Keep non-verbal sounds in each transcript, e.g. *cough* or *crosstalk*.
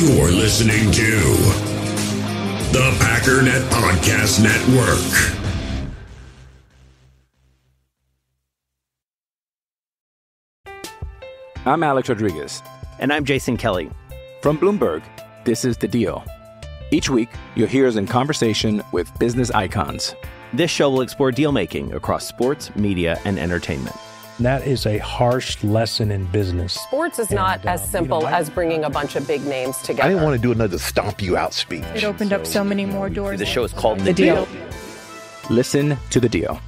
You're listening to the Packernet Podcast Network. I'm Alex Rodriguez. And I'm Jason Kelly. From Bloomberg, this is The Deal. Each week, you'll hear us in conversation with business icons. This show will explore deal making across sports, media, and entertainment. That is a harsh lesson in business. Sports is not And, uh, as simple you know, I- as bringing a bunch of big names together. I didn't want to do another stomp you out speech. It opened up so many more doors. The show is called The, The Deal. Listen to The Deal.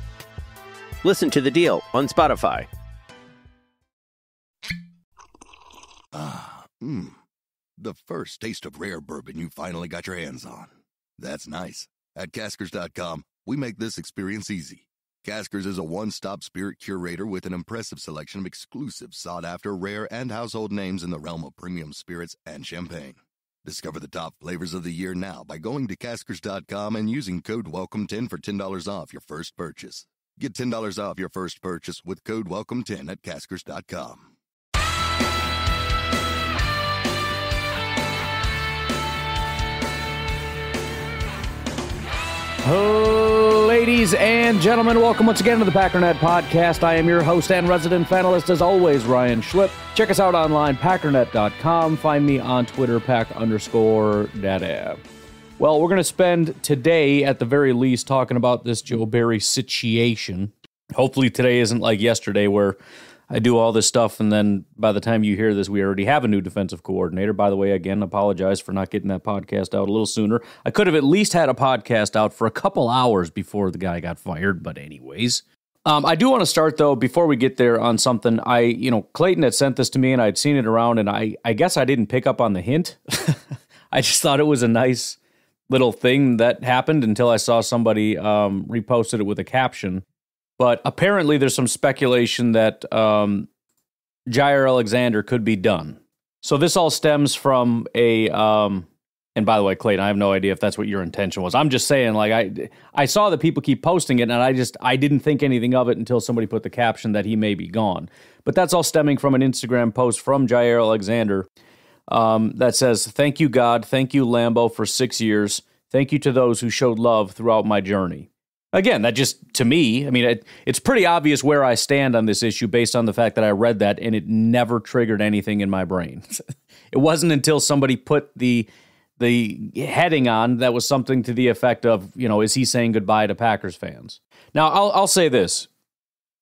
Listen to The Deal on Spotify. Ah, mmm. The first taste of rare bourbon you finally got your hands on. That's nice. At Caskers.com, we make this experience easy. Caskers is a one stop spirit curator with an impressive selection of exclusive, sought after, rare, and household names in the realm of premium spirits and champagne. Discover the top flavors of the year now by going to Caskers.com and using code WELCOME10 for $10 off your first purchase. Get $10 off your first purchase with code WELCOME10 at Caskers.com. Ladies and gentlemen, welcome once again to the Packernet Podcast. I am your host and resident panelist, as always, Ryan Schlipp. Check us out online, packernet.com. Find me on Twitter, pack underscore data. Well, we're going to spend today, at the very least, talking about this Joe Barry situation. Hopefully, today isn't like yesterday where I do all this stuff, and then by the time you hear this, we already have a new defensive coordinator. By the way, again, apologize for not getting that podcast out a little sooner. I could have at least had a podcast out for a couple hours before the guy got fired, but anyways. Um, I do want to start though before we get there on something. I, you know, Clayton had sent this to me, and I'd seen it around, and I, I guess I didn't pick up on the hint. *laughs* I just thought it was a nice little thing that happened until I saw somebody um, reposted it with a caption. But apparently, there's some speculation that um, Jaire Alexander could be done. So this all stems from a. Um, and by the way, Clayton, I have no idea if that's what your intention was. I'm just saying, like I, I saw that people keep posting it, and I just I didn't think anything of it until somebody put the caption that he may be gone. But that's all stemming from an Instagram post from Jaire Alexander um, that says, "Thank you, God. Thank you, Lambeau, for six years. Thank you to those who showed love throughout my journey." Again, that just to me, I mean, it, it's pretty obvious where I stand on this issue based on the fact that I read that and it never triggered anything in my brain. *laughs* it wasn't until somebody put the the heading on that was something to the effect of, you know, is he saying goodbye to Packers fans? Now, I'll I'll say this.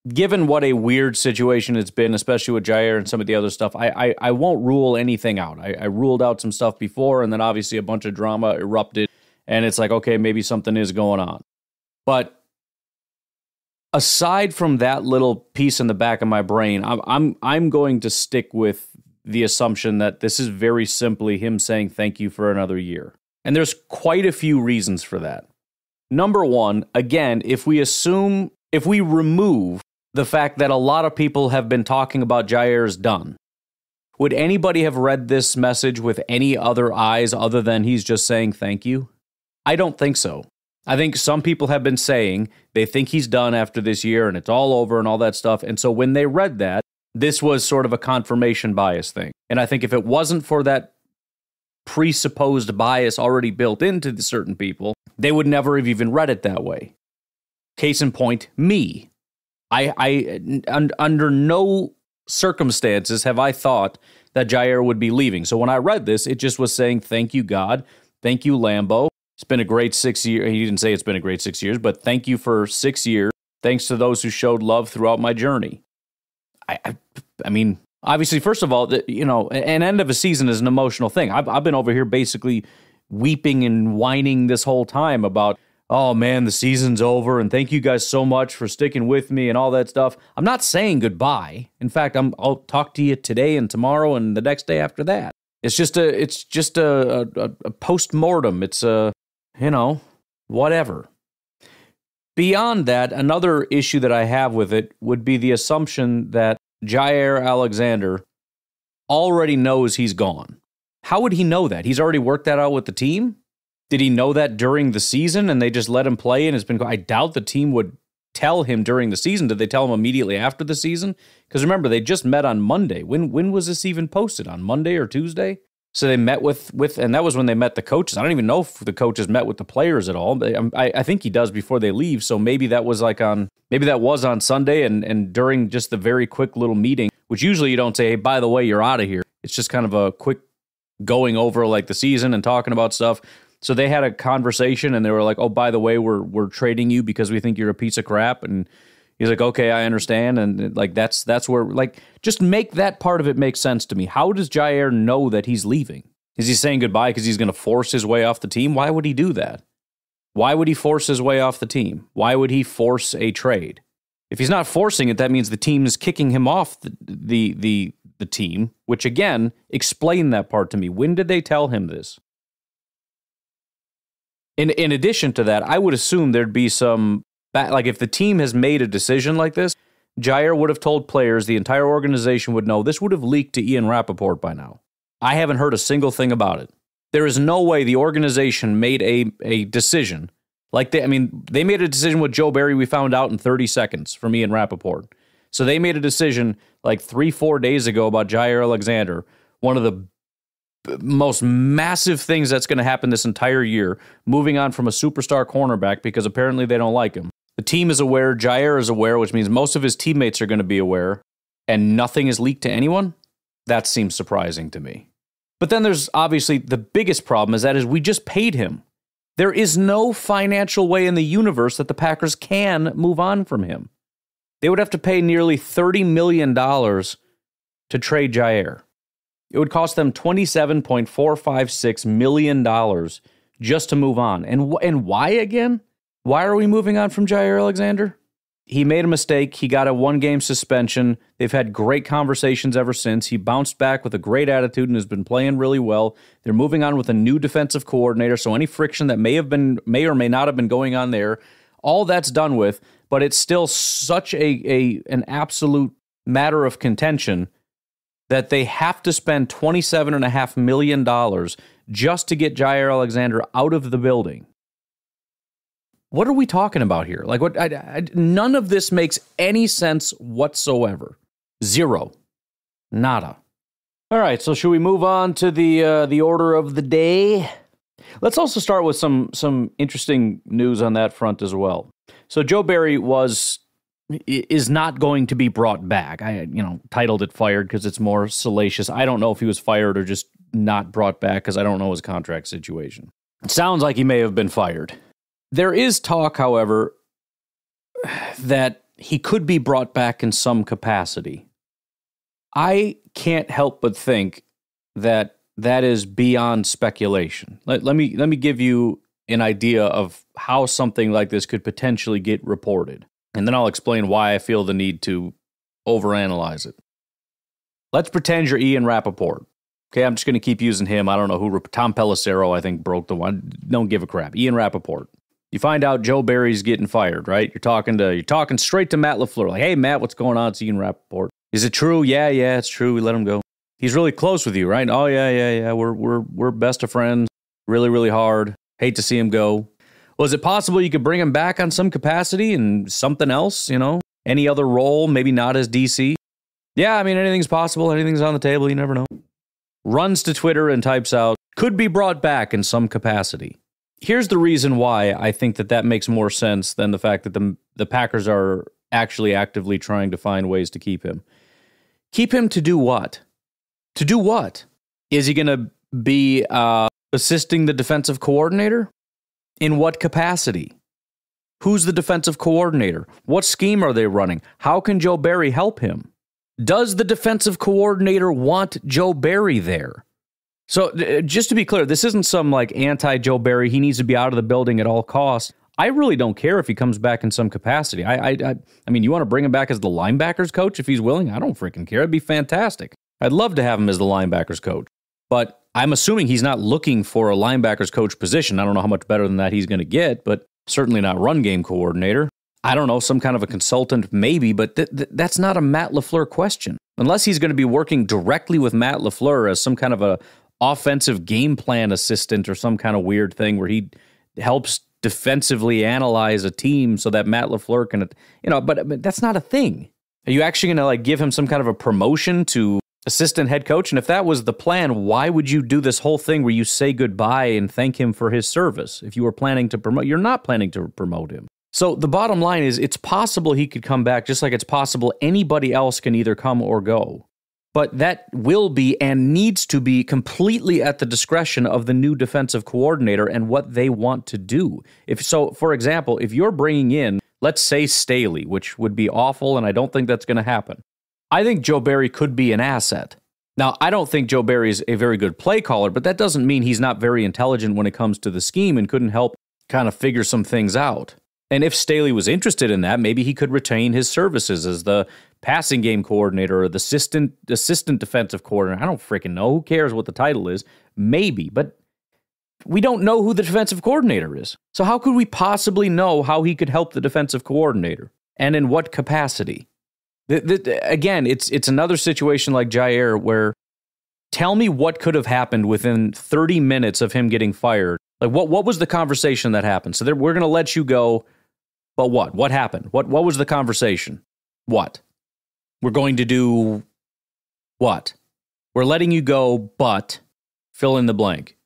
Given what a weird situation it's been, especially with Jaire and some of the other stuff, I I, I won't rule anything out. I, I ruled out some stuff before, and then obviously a bunch of drama erupted, and it's like, okay, maybe something is going on. But aside from that little piece in the back of my brain, I'm I'm I'm going to stick with the assumption that this is very simply him saying thank you for another year. And there's quite a few reasons for that. Number 1, again, if we assume if we remove the fact that a lot of people have been talking about Jaire's done, would anybody have read this message with any other eyes other than he's just saying thank you? I don't think so. I think some people have been saying they think he's done after this year and it's all over and all that stuff. And so when they read that, this was sort of a confirmation bias thing. And I think if it wasn't for that presupposed bias already built into the certain people, they would never have even read it that way. Case in point, me. I, I un, under no circumstances have I thought that Jaire would be leaving. So when I read this, it just was saying, "Thank you, God. Thank you, Lambeau. It's been a great six years." He didn't say it's been a great six years, but thank you for six years. Thanks to those who showed love throughout my journey. I, I, I mean, obviously, first of all, the, you know, an end of a season is an emotional thing. I've, I've been over here basically weeping and whining this whole time about, oh man, the season's over, and thank you guys so much for sticking with me and all that stuff. I'm not saying goodbye. In fact, I'm, I'll talk to you today and tomorrow and the next day after that. It's just a, it's just a, a, a post mortem. It's a, you know, whatever. Beyond that, another issue that I have with it would be the assumption that Jaire Alexander already knows he's gone. How would he know that? He's already worked that out with the team? Did he know that during the season and they just let him play and it's been I doubt the team would tell him during the season. Did they tell him immediately after the season? Because remember, they just met on Monday. When when was this even posted? On Monday or Tuesday? So they met with with, and that was when they met the coaches. I don't even know if the coaches met with the players at all. But I, I think he does before they leave. So maybe that was like on maybe that was on Sunday, and and during just the very quick little meeting, which usually you don't say, hey, by the way, you're out of here. It's just kind of a quick going over like the season and talking about stuff. So they had a conversation, and they were like, oh, by the way, we're we're trading you because we think you're a piece of crap, and He's like, okay, I understand, and uh, like that's that's where like just make that part of it make sense to me. How does Jaire know that he's leaving? Is he saying goodbye because he's going to force his way off the team? Why would he do that? Why would he force his way off the team? Why would he force a trade? If he's not forcing it, that means the team is kicking him off the the the, the team. Which again, explain that part to me. When did they tell him this? In in addition to that, I would assume there'd be some back, like if the team has made a decision like this, Jaire would have told players, the entire organization would know. This would have leaked to Ian Rapoport by now. I haven't heard a single thing about it. There is no way the organization made a, a decision like they, I mean, they made a decision with Joe Barry. We found out in 30 seconds from Ian Rapoport. So they made a decision like three, four days ago about Jaire Alexander, one of the most massive things that's going to happen this entire year, moving on from a superstar cornerback because apparently they don't like him. The team is aware, Jaire is aware, which means most of his teammates are going to be aware, and nothing is leaked to anyone? That seems surprising to me. But then there's obviously the biggest problem is that is we just paid him. There is no financial way in the universe that the Packers can move on from him. They would have to pay nearly $30 million to trade Jaire. It would cost them $27.456 million just to move on. And, and why again? Why are we moving on from Jaire Alexander? He made a mistake. He got a one game suspension. They've had great conversations ever since. He bounced back with a great attitude and has been playing really well. They're moving on with a new defensive coordinator. So any friction that may have been, may or may not have been going on there, all that's done with. But it's still such a, a an absolute matter of contention that they have to spend $27.5 million just to get Jaire Alexander out of the building what are we talking about here? Like, what? I, I, none of this makes any sense whatsoever. Zero, nada. All right, so should we move on to the uh, the order of the day? Let's also start with some some interesting news on that front as well. So Joe Barry was is not going to be brought back. I you know titled it fired because it's more salacious. I don't know if he was fired or just not brought back because I don't know his contract situation. It sounds like he may have been fired. There is talk, however, that he could be brought back in some capacity. I can't help but think that that is beyond speculation. Let, let me let me give you an idea of how something like this could potentially get reported, and then I'll explain why I feel the need to overanalyze it. Let's pretend you're Ian Rapoport. Okay, I'm just going to keep using him. I don't know who. Tom Pelissero, I think, broke the one. Don't give a crap. Ian Rapoport you find out Joe Barry's getting fired, right? You're talking to you're talking straight to Matt LaFleur, like, hey Matt, what's going on? It's Ian Rapoport. Is it true? Yeah, yeah, it's true. We let him go. He's really close with you, right? Oh yeah, yeah, yeah. We're we're we're best of friends. Really, really hard. Hate to see him go. Was it possible you could bring him back on some capacity and something else, you know? Any other role, maybe not as DC? Yeah, I mean anything's possible, anything's on the table, you never know. Runs to Twitter and types out, could be brought back in some capacity here's the reason why I think that that makes more sense than the fact that the the Packers are actually actively trying to find ways to keep him. Keep him to do what? To do what? Is he going to be uh, assisting the defensive coordinator? In what capacity? Who's the defensive coordinator? What scheme are they running? How can Joe Barry help him? Does the defensive coordinator want Joe Barry there? So uh, just to be clear, this isn't some like anti Joe Barry. He needs to be out of the building at all costs. I really don't care if he comes back in some capacity. I, I, I, I mean, you want to bring him back as the linebackers coach if he's willing? I don't freaking care. It'd be fantastic. I'd love to have him as the linebackers coach. But I'm assuming he's not looking for a linebackers coach position. I don't know how much better than that he's going to get, but certainly not run game coordinator. I don't know, some kind of a consultant, maybe, but th- th- that's not a Matt LaFleur question. Unless he's going to be working directly with Matt LaFleur as some kind of a offensive game plan assistant or some kind of weird thing where he helps defensively analyze a team so that Matt LaFleur can, you know, but, but that's not a thing. Are you actually going to like give him some kind of a promotion to assistant head coach. And if that was the plan, why would you do this whole thing where you say goodbye and thank him for his service? If you were planning to promote, you're not planning to promote him. So the bottom line is it's possible he could come back just like it's possible anybody else can either come or go. But that will be and needs to be completely at the discretion of the new defensive coordinator and what they want to do. If so, for example, if you're bringing in, let's say Staley, which would be awful, and I don't think that's going to happen. I think Joe Barry could be an asset. Now, I don't think Joe Barry is a very good play caller, but that doesn't mean he's not very intelligent when it comes to the scheme and couldn't help kind of figure some things out. And if Staley was interested in that, maybe he could retain his services as the passing game coordinator or the assistant assistant defensive coordinator. I don't freaking know. Who cares what the title is? Maybe, but we don't know who the defensive coordinator is. So how could we possibly know how he could help the defensive coordinator and in what capacity? The, the, again, it's it's another situation like Jaire where tell me what could have happened within 30 minutes of him getting fired. Like what what was the conversation that happened? So there, we're going to let you go but what? What happened? What what was the conversation? What? We're going to do what? We're letting you go, but fill in the blank.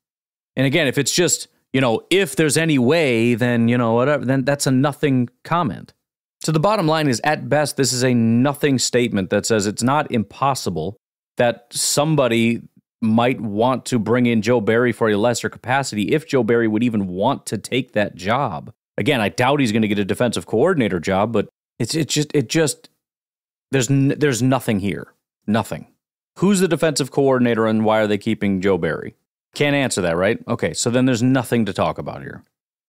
And again, if it's just, you know, if there's any way, then, you know, whatever, then that's a nothing comment. So the bottom line is at best, this is a nothing statement that says it's not impossible that somebody might want to bring in Joe Barry for a lesser capacity if Joe Barry would even want to take that job. Again, I doubt he's going to get a defensive coordinator job, but it's it just it just there's n- there's nothing here. Nothing. Who's the defensive coordinator and why are they keeping Joe Barry? Can't answer that, right? Okay, so then there's nothing to talk about here.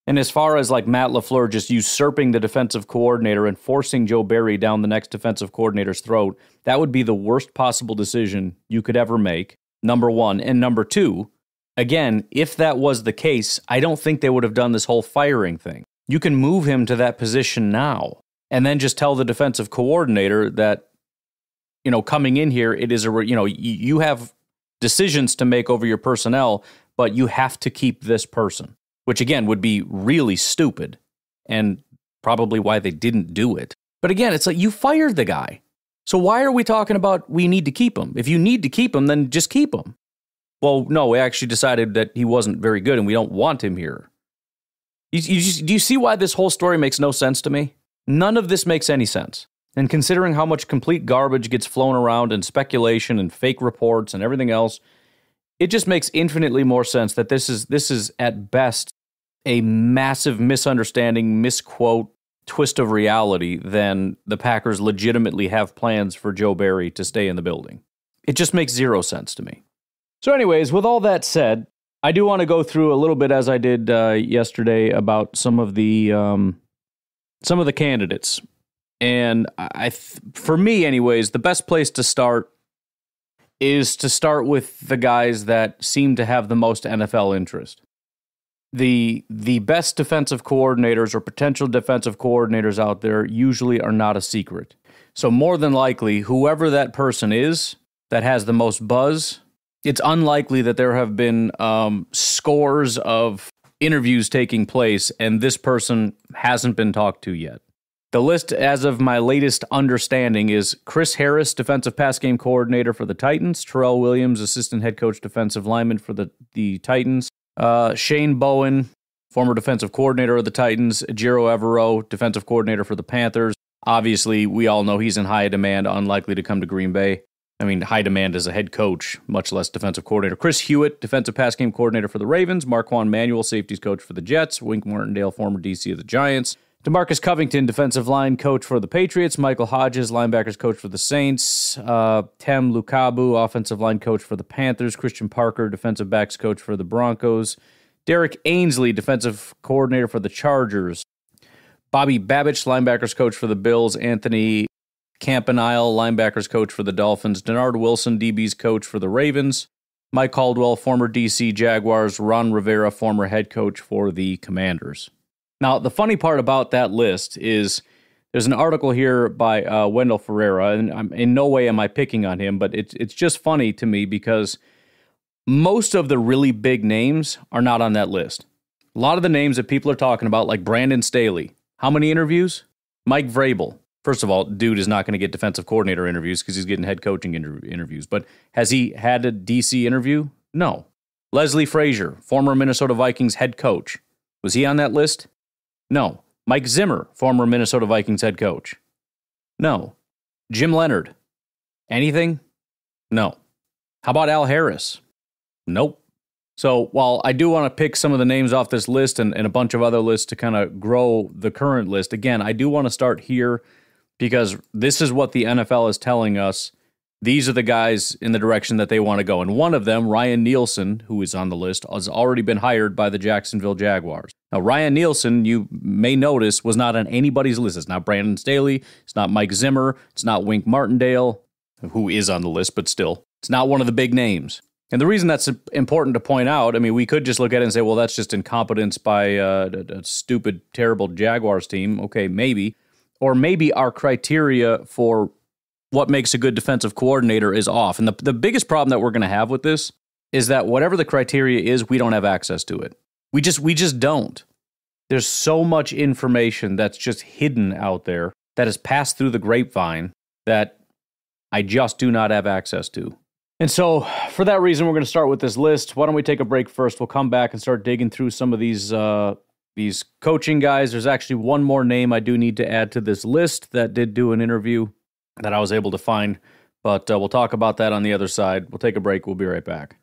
And as far as like Matt LaFleur just usurping the defensive coordinator and forcing Joe Barry down the next defensive coordinator's throat, that would be the worst possible decision you could ever make. Number one. And number two, again, if that was the case, I don't think they would have done this whole firing thing. You can move him to that position now and then just tell the defensive coordinator that, you know, coming in here, it is a, you know, you have decisions to make over your personnel, but you have to keep this person, which again would be really stupid and probably why they didn't do it. But again, it's like you fired the guy. So why are we talking about we need to keep him? If you need to keep him, then just keep him. Well, no, we actually decided that he wasn't very good and we don't want him here. You, you just, do you see why this whole story makes no sense to me? None of this makes any sense. And considering how much complete garbage gets flown around and speculation and fake reports and everything else, it just makes infinitely more sense that this is this is at best a massive misunderstanding, misquote, twist of reality than the Packers legitimately have plans for Joe Barry to stay in the building. It just makes zero sense to me. So, anyways, with all that said, I do want to go through a little bit as I did uh, yesterday about some of the um, some of the candidates, and I, for me, anyways, the best place to start is to start with the guys that seem to have the most NFL interest. The the best defensive coordinators or potential defensive coordinators out there usually are not a secret. So more than likely, whoever that person is that has the most buzz it's unlikely that there have been um, scores of interviews taking place and this person hasn't been talked to yet. The list, as of my latest understanding, is Chris Harris, defensive pass game coordinator for the Titans, Terrell Williams, assistant head coach, defensive lineman for the, the Titans, uh, Shane Bowen, former defensive coordinator of the Titans, Jiro Evero, defensive coordinator for the Panthers. Obviously, we all know he's in high demand, unlikely to come to Green Bay. I mean, high demand as a head coach, much less defensive coordinator. Chris Hewitt, defensive pass game coordinator for the Ravens. Marquand Manuel, safeties coach for the Jets. Wink Martindale, former DC of the Giants. Demarcus Covington, defensive line coach for the Patriots. Michael Hodges, linebackers coach for the Saints. Uh, Tem Lukabu, offensive line coach for the Panthers. Christian Parker, defensive backs coach for the Broncos. Derrick Ansley, defensive coordinator for the Chargers. Bobby Babich, linebackers coach for the Bills. Anthony Campanile, linebackers coach for the Dolphins, Dennard Wilson, DBs coach for the Ravens, Mike Caldwell, former DC Jaguars, Ron Rivera, former head coach for the Commanders. Now, the funny part about that list is there's an article here by uh, Wendell Ferreira, and I'm, in no way am I picking on him, but it's it's just funny to me because most of the really big names are not on that list. A lot of the names that people are talking about, like Brandon Staley, how many interviews? Mike Vrabel, First of all, dude is not going to get defensive coordinator interviews because he's getting head coaching inter- interviews. But has he had a DC interview? No. Leslie Frazier, former Minnesota Vikings head coach. Was he on that list? No. Mike Zimmer, former Minnesota Vikings head coach. No. Jim Leonhard. Anything? No. How about Al Harris? Nope. So while I do want to pick some of the names off this list and, and a bunch of other lists to kind of grow the current list, again, I do want to start here because this is what the NFL is telling us. These are the guys in the direction that they want to go. And one of them, Ryan Nielsen, who is on the list, has already been hired by the Jacksonville Jaguars. Now, Ryan Nielsen, you may notice, was not on anybody's list. It's not Brandon Staley. It's not Mike Zimmer. It's not Wink Martindale, who is on the list, but still, it's not one of the big names. And the reason that's important to point out, I mean, we could just look at it and say, well, that's just incompetence by uh, a, a stupid, terrible Jaguars team. Okay, maybe. Or maybe our criteria for what makes a good defensive coordinator is off. And the, the biggest problem that we're going to have with this is that whatever the criteria is, we don't have access to it. We just we just don't. There's so much information that's just hidden out there that has passed through the grapevine that I just do not have access to. And so, for that reason, we're going to start with this list. Why don't we take a break first? We'll come back and start digging through some of these uh, these coaching guys. There's actually one more name I do need to add to this list that did do an interview that I was able to find, but uh, we'll talk about that on the other side. We'll take a break. We'll be right back.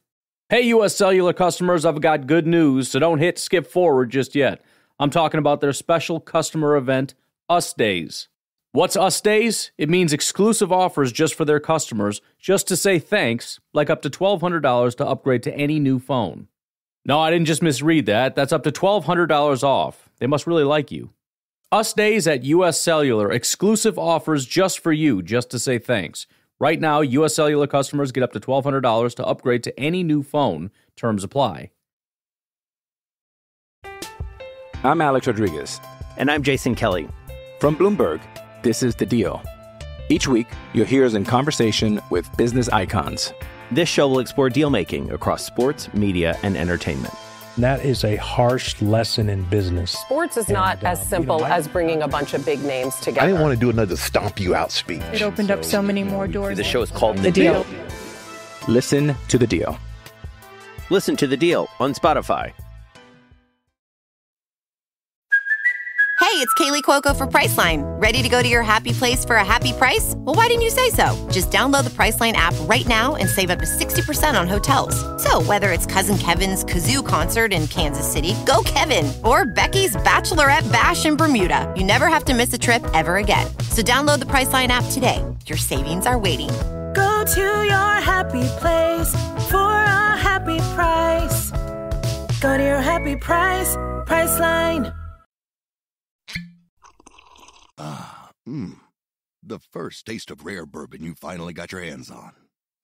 Hey, US Cellular customers, I've got good news, so don't hit skip forward just yet. I'm talking about their special customer event, Us Days. What's Us Days? It means exclusive offers just for their customers, just to say thanks, like up to $1,200 to upgrade to any new phone. No, I didn't just misread that. That's up to $1,200 off. They must really like you. Us Days at US Cellular, exclusive offers just for you, just to say thanks. Right now, US Cellular customers get up to $1,200 to upgrade to any new phone. Terms apply. I'm Alex Rodriguez. And I'm Jason Kelly. From Bloomberg, this is The Deal. Each week, you'll hear us in conversation with business icons. This show will explore deal making across sports, media, and entertainment. That is a harsh lesson in business. Sports is not And, uh, as you simple know, I- as bringing a bunch of big names together. I didn't want to do another stomp you out speech. It opened up so many more doors. The show is called The Deal. Listen to The Deal. Listen to the deal on Spotify. Hey, it's Kaley Cuoco for Priceline. Ready to go to your happy place for a happy price? Well, why didn't you say so? Just download the Priceline app right now and save up to 60% on hotels. So, whether it's Cousin Kevin's Kazoo concert in Kansas City, go Kevin, or Becky's Bachelorette Bash in Bermuda, you never have to miss a trip ever again. So, download the Priceline app today. Your savings are waiting. Go to your happy place for a happy price. Go to your happy price, Priceline. Ah, mmm. The first taste of rare bourbon you finally got your hands on.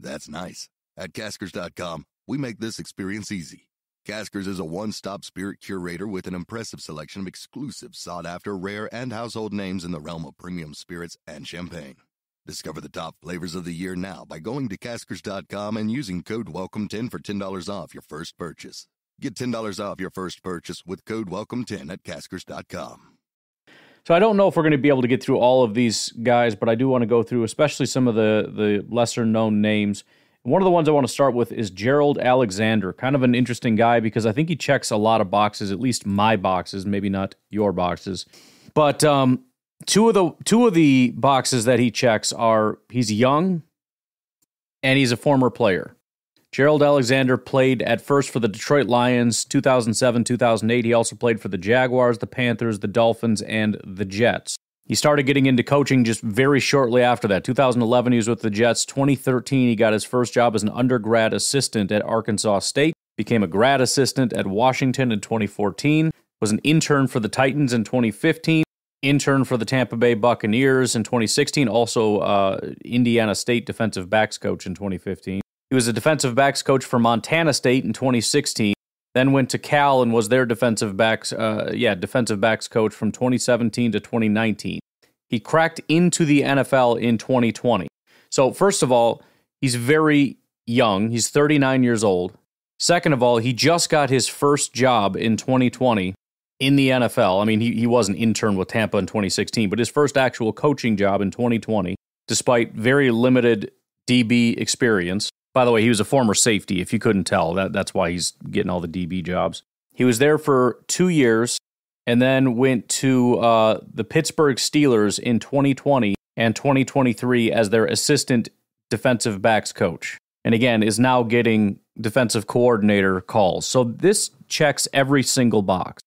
That's nice. At Caskers.com, we make this experience easy. Caskers is a one stop spirit curator with an impressive selection of exclusive, sought after, rare, and household names in the realm of premium spirits and champagne. Discover the top flavors of the year now by going to Caskers.com and using code WELCOME10 for $10 off your first purchase. Get $10 off your first purchase with code WELCOME10 at Caskers.com. So I don't know if we're going to be able to get through all of these guys, but I do want to go through especially some of the the lesser known names. One of the ones I want to start with is Gerald Alexander, kind of an interesting guy because I think he checks a lot of boxes, at least my boxes, maybe not your boxes. But um, two of the two of the boxes that he checks are he's young and he's a former player. Gerald Alexander played at first for the Detroit Lions 2007 2008. He also played for the Jaguars, the Panthers, the Dolphins, and the Jets. He started getting into coaching just very shortly after that. 2011, he was with the Jets. 2013, he got his first job as an undergrad assistant at Arkansas State, became a grad assistant at Washington in 2014, was an intern for the Titans in 2015, intern for the Tampa Bay Buccaneers in 2016, also uh, Indiana State defensive backs coach in 2015. He was a defensive backs coach for Montana State in 2016. Then went to Cal and was their defensive backs, uh, yeah, defensive backs coach from 2017 to 2019. He cracked into the NFL in 2020. So first of all, he's very young. He's 39 years old. Second of all, he just got his first job in 2020 in the NFL. I mean, he, he was an intern with Tampa in 2016, but his first actual coaching job in 2020, despite very limited DB experience. By the way, he was a former safety, if you couldn't tell. That, that's why he's getting all the DB jobs. He was there for two years and then went to uh, the Pittsburgh Steelers in 2020 and 2023 as their assistant defensive backs coach. And again, is now getting defensive coordinator calls. So this checks every single box.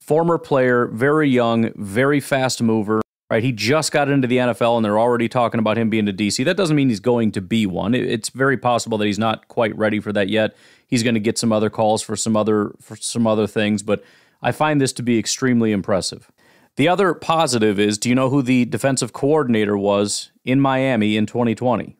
Former player, very young, very fast mover, right? He just got into the NFL and they're already talking about him being a DC. That doesn't mean he's going to be one. It's very possible that he's not quite ready for that yet. He's going to get some other calls for some other for some other things, but I find this to be extremely impressive. The other positive is do you know who the defensive coordinator was in Miami in 2020?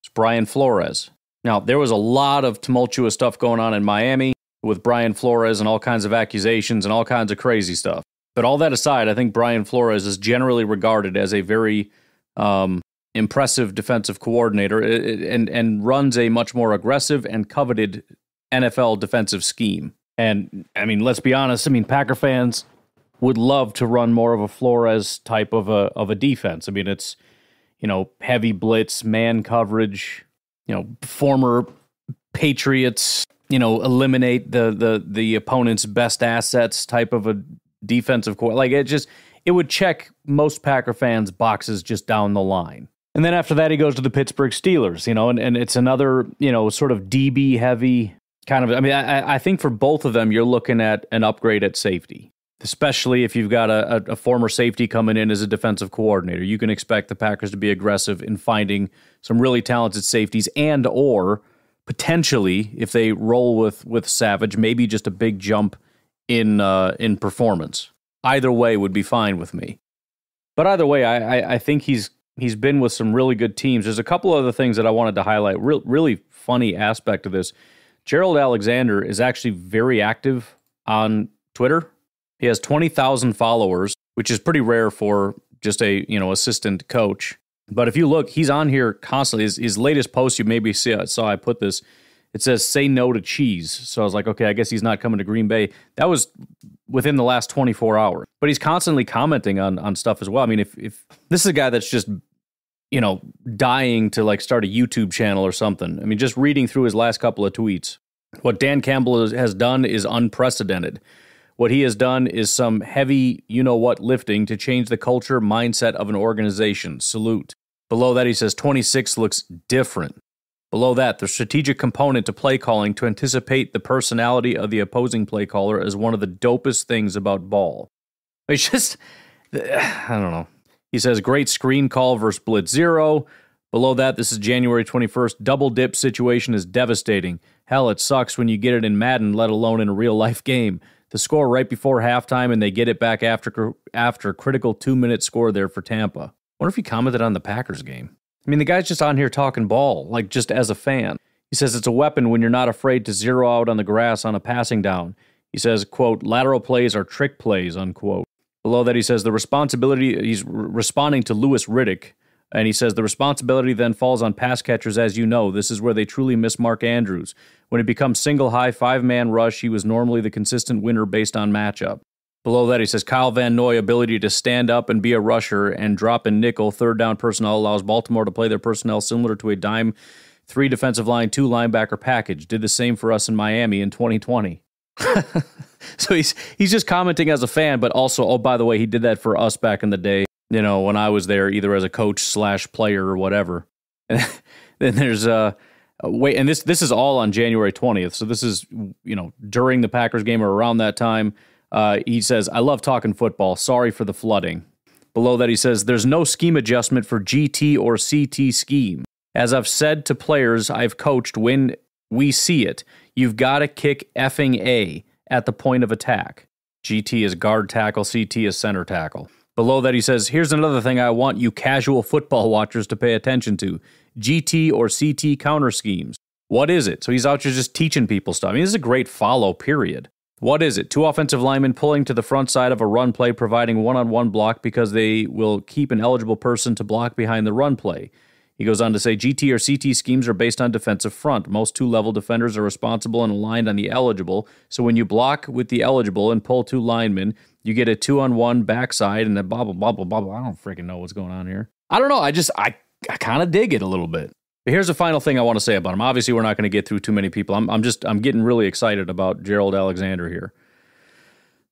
It's Brian Flores. Now, there was a lot of tumultuous stuff going on in Miami with Brian Flores and all kinds of accusations and all kinds of crazy stuff. But all that aside, I think Brian Flores is generally regarded as a very um, impressive defensive coordinator and, and runs a much more aggressive and coveted NFL defensive scheme. And I mean, let's be honest. I mean, Packer fans would love to run more of a Flores type of a of a defense. I mean, it's you know heavy blitz, man coverage. You know, former Patriots. You know, eliminate the the the opponent's best assets type of a defensive core. Like it just it would check most Packer fans' boxes just down the line. And then after that, he goes to the Pittsburgh Steelers. You know, and, and it's another you know sort of DB heavy kind of. I mean, I, I think for both of them, you're looking at an upgrade at safety, especially if you've got a, a, former safety coming in as a defensive coordinator. You can expect the Packers to be aggressive in finding some really talented safeties, and or potentially, if they roll with with Savage, maybe just a big jump in uh, in performance. Either way would be fine with me. But either way, I, I, I think he's he's been with some really good teams. There's a couple of other things that I wanted to highlight. Real, really funny aspect of this Gerald Alexander is actually very active on Twitter. He has 20,000 followers, which is pretty rare for just a, you know, assistant coach. But if you look, he's on here constantly. His, his latest post, you maybe see, saw I put this. It says "Say no to cheese." So I was like, okay, I guess he's not coming to Green Bay. That was within the last 24 hours. But he's constantly commenting on on stuff as well. I mean, if if this is a guy that's just you know, dying to like start a YouTube channel or something. I mean, just reading through his last couple of tweets, what Dan Campbell has done is unprecedented. What he has done is some heavy, you know what, lifting to change the culture mindset of an organization. Salute. Below that, he says 26 looks different. Below that, the strategic component to play calling to anticipate the personality of the opposing play caller is one of the dopest things about ball. It's just, *sighs* I don't know. He says, great screen call versus blitz zero. Below that, this is January 21st. Double dip situation is devastating. Hell, it sucks when you get it in Madden, let alone in a real life *laughs* game. The score right before halftime, and they get it back after after critical two minute score there for Tampa. Wonder if he commented on the Packers game. I mean, the guy's just on here talking ball, like just as a fan. He says it's a weapon when you're not afraid to zero out on the grass on a passing down. He says, quote, lateral plays are trick plays, unquote. Below that, he says the responsibility, he's responding to Louis Riddick, and he says the responsibility then falls on pass catchers, as you know. This is where they truly miss Mark Andrews. When it becomes single high five man rush, he was normally the consistent winner based on matchup. Below that, he says Kyle Van Noy ability to stand up and be a rusher and drop in nickel third down personnel allows Baltimore to play their personnel similar to a dime three defensive line, two linebacker package. Did the same for us in Miami in 2020. *laughs* so he's he's just commenting as a fan, but also, oh, by the way, he did that for us back in the day. You know, when I was there, either as a coach slash player or whatever. *laughs* Then there's uh, wait, and this this is all on January twentieth. So this is you know during the Packers game or around that time. Uh, he says, "I love talking football. Sorry for the flooding." Below that, he says, "There's no scheme adjustment for GT or CT scheme." As I've said to players I've coached when we see it, you've got to kick effing A at the point of attack. GT is guard tackle, CT is center tackle. Below that, he says, Here's another thing I want you casual *laughs* football watchers to pay attention to GT or CT counter schemes. What is it? So he's out here just teaching people stuff. I mean, this is a great follow, period. What is it? Two offensive linemen pulling to the front side of a run play, providing one on one block because they will keep an eligible person to block behind the run play. He goes on to say GT or CT schemes are based on defensive front. Most two level defenders are responsible and aligned on the eligible. So when you block with the eligible and pull two linemen, you get a two on one backside and a blah, blah, blah, blah, blah, blah. I don't freaking know what's going on here. I don't know. I just, I, I kind of dig it a little bit. But here's the final thing I want to say about him. Obviously, we're not going to get through too many people. I'm, I'm just, I'm getting really excited about Gerald Alexander here.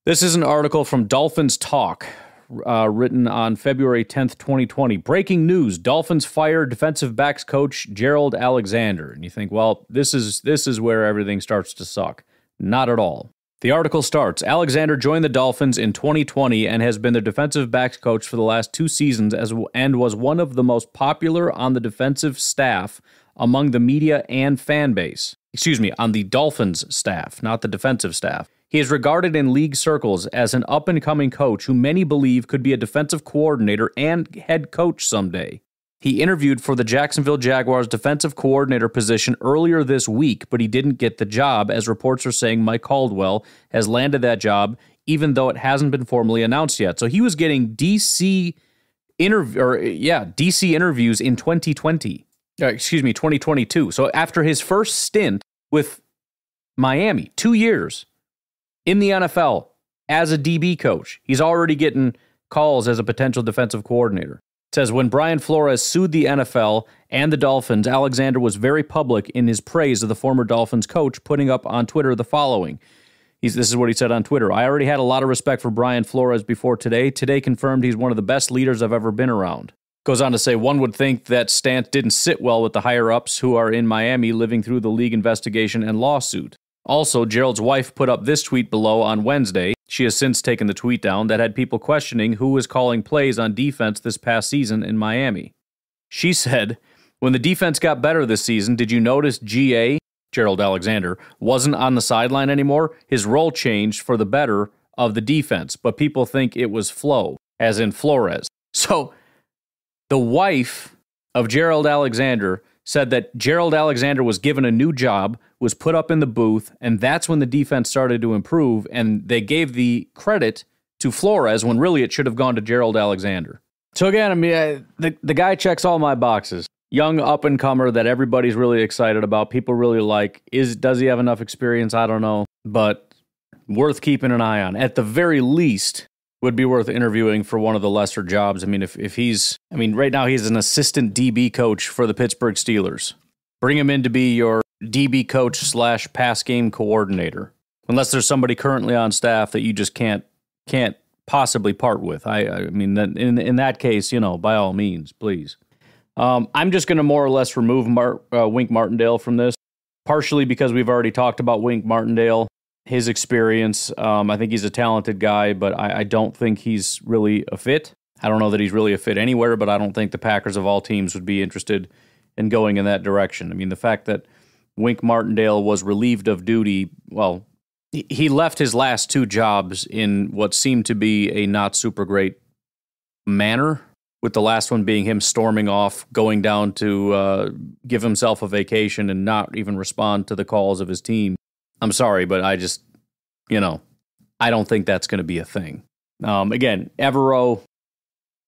This is an article from Dolphins Talk uh, written on February 10th, 2020. Breaking news: Dolphins fire defensive backs coach Gerald Alexander. And you think, well, this is this is where everything starts to suck. Not at all. The article starts Alexander joined the Dolphins in 2020 and has been their defensive backs coach for the last two seasons as, and was one of the most popular on the defensive staff among the media and fan base. Excuse me, on the Dolphins staff, not the defensive staff. He is regarded in league circles as an up and coming coach who many believe could be a defensive coordinator and head coach someday. He interviewed for the Jacksonville Jaguars defensive coordinator position earlier this week, but he didn't get the job, as reports are saying Mike Caldwell has landed that job, even though it hasn't been formally announced yet. So he was getting DC interview, or yeah, DC interviews in 2020. Uh, excuse me, 2022. So after his first stint with Miami, two years, in the NFL as a DB coach. He's already getting calls as a potential defensive coordinator. Says when Brian Flores sued the NFL and the Dolphins, Alexander was very public in his praise of the former Dolphins coach, putting up on Twitter the following. He's, this is what he said on Twitter. I already had a lot of respect for Brian Flores before today. Today confirmed he's one of the best leaders I've ever been around. Goes on to say, one would think that stance didn't sit well with the higher ups who are in Miami living through the league investigation and lawsuit. Also, Gerald's wife put up this tweet below on Wednesday. She has since taken the tweet down that had people questioning who was calling plays on defense this past season in Miami. She *laughs* said, When the defense got better this season, did you notice GA, Gerald Alexander, wasn't on the sideline anymore? His role changed for the better of the defense, but people think it was Flo, as in Flores. *laughs* So, the wife of Gerald Alexander said that Gerald Alexander was given a new job, was put up in the booth, and that's when the defense started to improve. And they gave the credit to Flores when really it should have gone to Gerald Alexander. So again, I mean, I, the the guy checks all my boxes. Young up and comer that everybody's really excited about. People really like. Is does he have enough experience? I don't know, but worth keeping an eye on. At the very least, would be worth interviewing for one of the lesser jobs. I mean, if, if he's, I mean, right now he's an assistant DB coach for the Pittsburgh Steelers. Bring him in to be your DB coach slash pass game coordinator, unless there's somebody currently on staff that you just can't can't possibly part with. I, I mean, in in that case, you know, by all means, please. Um, I'm just going to more or less remove Mar- uh, Wink Martindale from this, partially because we've already talked about Wink Martindale his experience. Um, I think he's a talented guy, but I, I, don't think he's really a fit. I don't know that he's really a fit anywhere, but I don't think the Packers of all teams would be interested in going in that direction. I mean, the fact that Wink Martindale was relieved of duty, well, he left his last two jobs in what seemed to be a not super great manner, with the last one being him storming off, going down to uh, give himself a vacation and not even respond to the calls of his team. I'm sorry, but I just, you know, I don't think that's going to be a thing. Um, again, Evero,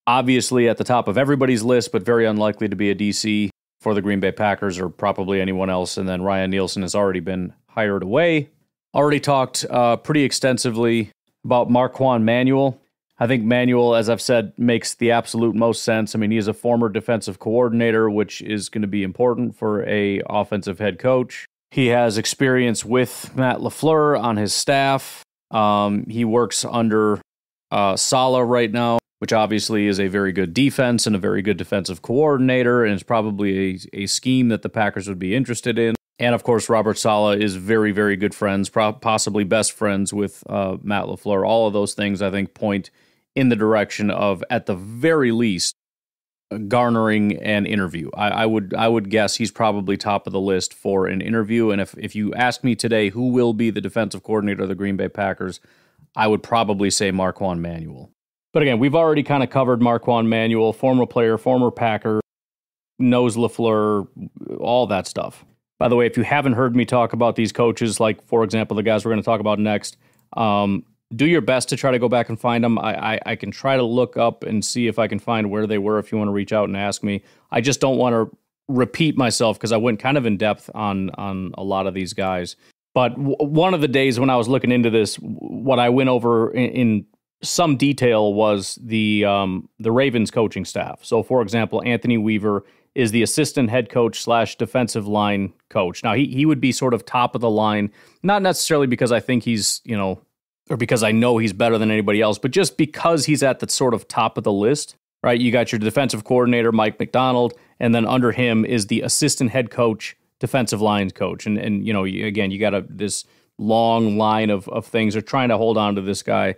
obviously at the top of everybody's list, but very unlikely to be a DC for the Green Bay Packers or probably anyone else. And then Ryan Nielsen has already been hired away. Already talked uh, pretty extensively about Marquand Manuel. I think Manuel, as I've said, makes the absolute most sense. I mean, he is a former defensive coordinator, which is going to be important for a offensive head coach. He has experience with Matt LaFleur on his staff. Um, he works under uh, Saleh right now, which obviously is a very good defense and a very good defensive coordinator, and it's probably a, a scheme that the Packers would be interested in. And of course, Robert Saleh is very, very good friends, possibly best friends with uh, Matt LaFleur. All of those things, I think, point in the direction of, at the very least, garnering an interview. I, I, would I would guess he's probably top of the list for an interview. And if if you ask me today who will be the defensive coordinator of the Green Bay Packers, I would probably say Marquand Manuel. But again, we've already kind of covered Marquand Manuel, former player, former Packer, knows LaFleur, all that stuff. By the way, if you haven't heard me talk about these coaches, like for example the guys we're going to talk about next, um, do your best to try to go back and find them. I, I, I can try to look up and see if I can find where they were if you want to reach out and ask me. I just don't want to repeat myself because I went kind of in depth on on a lot of these guys. But w- one of the days when I was looking into this, what I went over in, in some detail was the um, the Ravens coaching staff. So, for example, Anthony Weaver is the assistant head coach slash defensive line coach. Now, he he would be sort of top of the line, not necessarily because I think he's you know, or because I know he's better than anybody else, but just because he's at the sort of top of the list. Right? You got your defensive coordinator Mike Macdonald, and then under him is the assistant head coach, defensive lines coach, and and you know, again, you got a this long line of of things. They're trying to hold on to this guy.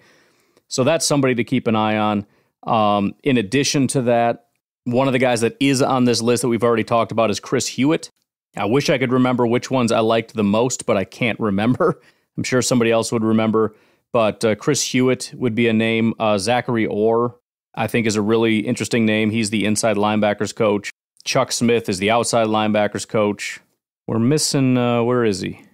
So that's somebody to keep an eye on. Um, in addition to that, one of the guys that is on this list that we've already talked about is Chris Hewitt. I wish I could remember which ones I liked the most, but I can't remember. *laughs* I'm sure somebody else would remember. But uh, Chris Hewitt would be a name. Uh, Zachary Orr, I think, is a really interesting name. He's the inside linebackers coach. Chuck Smith is the outside linebackers coach. We're missing, uh, where is he?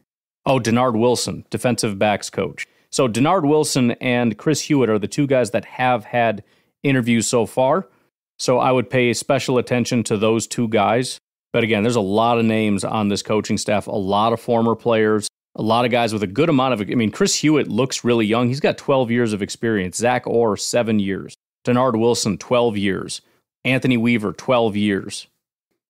Oh, Dennard Wilson, defensive backs coach. So Dennard Wilson and Chris Hewitt are the two guys that have had interviews so far. So I would pay special attention to those two guys. But again, there's a lot of names on this coaching staff, a lot of former players, a lot of guys with a good amount of. I mean, Chris Hewitt looks really young. He's got 12 years of experience. Zach Orr, seven years. Dennard Wilson, 12 years. Anthony Weaver, 12 years.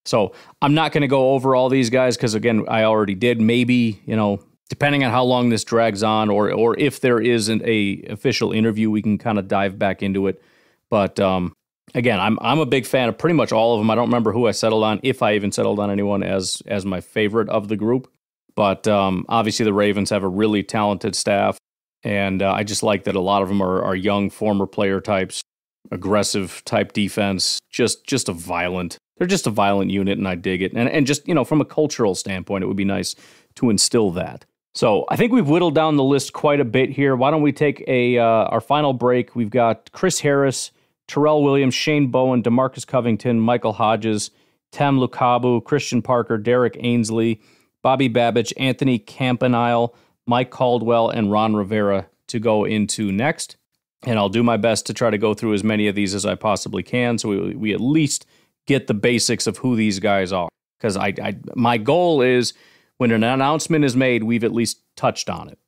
So I'm not going to go over all these guys because, again, I already did. Maybe, you know, depending on how long this drags on or, or if there isn't a official interview, we can kind of dive back into it. But um, again, I'm I'm a big fan of pretty much all of them. I don't remember who I settled on, if I even settled on anyone as as my favorite of the group. But um, obviously, the Ravens have a really talented staff, and uh, I just like that a lot of them are are young former player types, aggressive type defense, just just a violent. They're just a violent unit, and I dig it. And and just you know, from a cultural standpoint, it would be nice to instill that. So I think we've whittled down the list quite a bit here. Why don't we take a uh, our final break? We've got Chris Harris Terrell Williams, Shane Bowen, Demarcus Covington, Michael Hodges, Tem Lukabu, Christian Parker, Derrick Ansley, Bobby Babich, Anthony Campanile, Mike Caldwell, and Ron Rivera to go into next. And I'll do my best to try to go through as many of these as I possibly can so we, we at least get the basics of who these guys are. Because I, I, my goal is when an announcement is made, we've at least touched on it.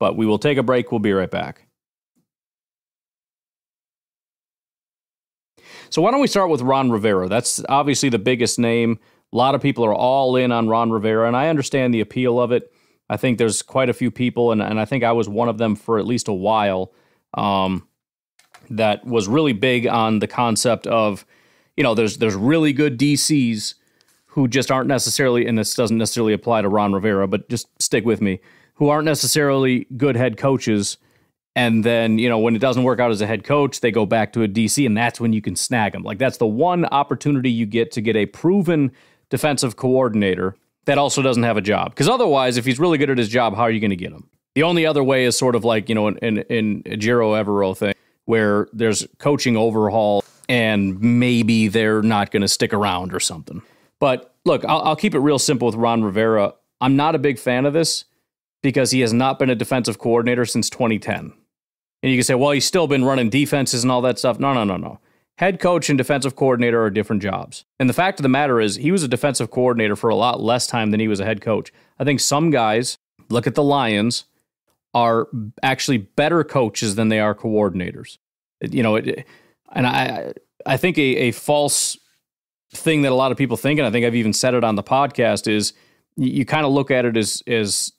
But we will take a break. We'll be right back. So why don't we start with Ron Rivera? That's obviously the biggest name. A lot of people are all in on Ron Rivera, and I understand the appeal of it. I think there's quite a few people, and, and I think I was one of them for at least a while, um, that was really big on the concept of, you know, there's there's really good DCs who just aren't necessarily, and this doesn't necessarily apply to Ron Rivera, but just stick with me, who aren't necessarily good head coaches and then, you know, when it doesn't work out as a head coach, they go back to a DC, and that's when you can snag them. Like, that's the one opportunity you get to get a proven defensive coordinator that also doesn't have a job. Because otherwise, if he's really good at his job, how are you going to get him? The only other way is sort of like, you know, in, in, a Ejiro Evero thing, where there's coaching overhaul and maybe they're not going to stick around or something. But look, I'll, I'll keep it real simple with Ron Rivera. I'm not a big fan of this because he has not been a defensive coordinator since 2010. And you can say, well, he's still been running defenses and all that stuff. No, no, no, no. Head coach and defensive coordinator are different jobs. And the fact of the matter is, he was a defensive coordinator for a lot less time than he was a head coach. I think some guys, look at the Lions, are actually better coaches than they are coordinators. You know, it, and I, I think a, a false thing that a lot of people think, and I think I've even said it on the podcast, is you, kind of look at it as as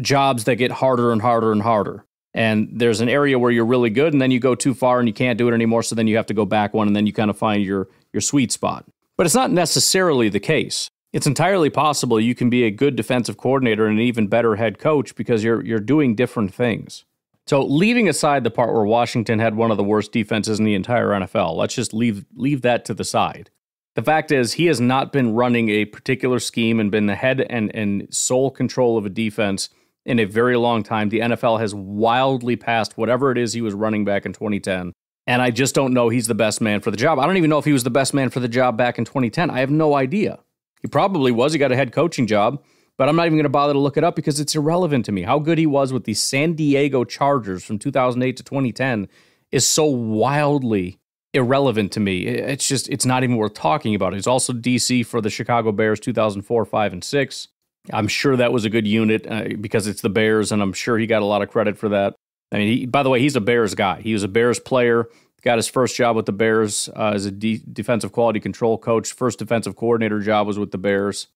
jobs that get harder and harder and harder. And there's an area where you're really good and then you go too far and you can't do it anymore so then you have to go back one and then you kind of find your your sweet spot. But it's not necessarily the case. It's entirely possible you can be a good defensive coordinator and an even better head coach because you're you're doing different things. So leaving aside the part where Washington had one of the worst defenses in the entire NFL let's just leave leave that to the side the fact is he has not been running a particular scheme and been the head and and sole control of a defense in a very long time. The NFL has wildly passed whatever it is he was running back in 2010. And I just don't know he's the best man for the job. I don't even know if he was the best man for the job back in 2010. I have no idea. He probably was. He got a head coaching job, but I'm not even going to bother to look it up because it's irrelevant to me. How good he was with the San Diego Chargers from 2008 to 2010 is so wildly irrelevant to me. It's just, it's not even worth talking about. He's also DC for the Chicago Bears 2004, 5, and 6. I'm sure that was a good unit uh, because it's the Bears, and I'm sure he got a lot of credit for that. I mean, he, by the way, he's a Bears guy. He was a Bears player, got his first job with the Bears uh, as a de- defensive quality control coach. First defensive coordinator job was with the Bears.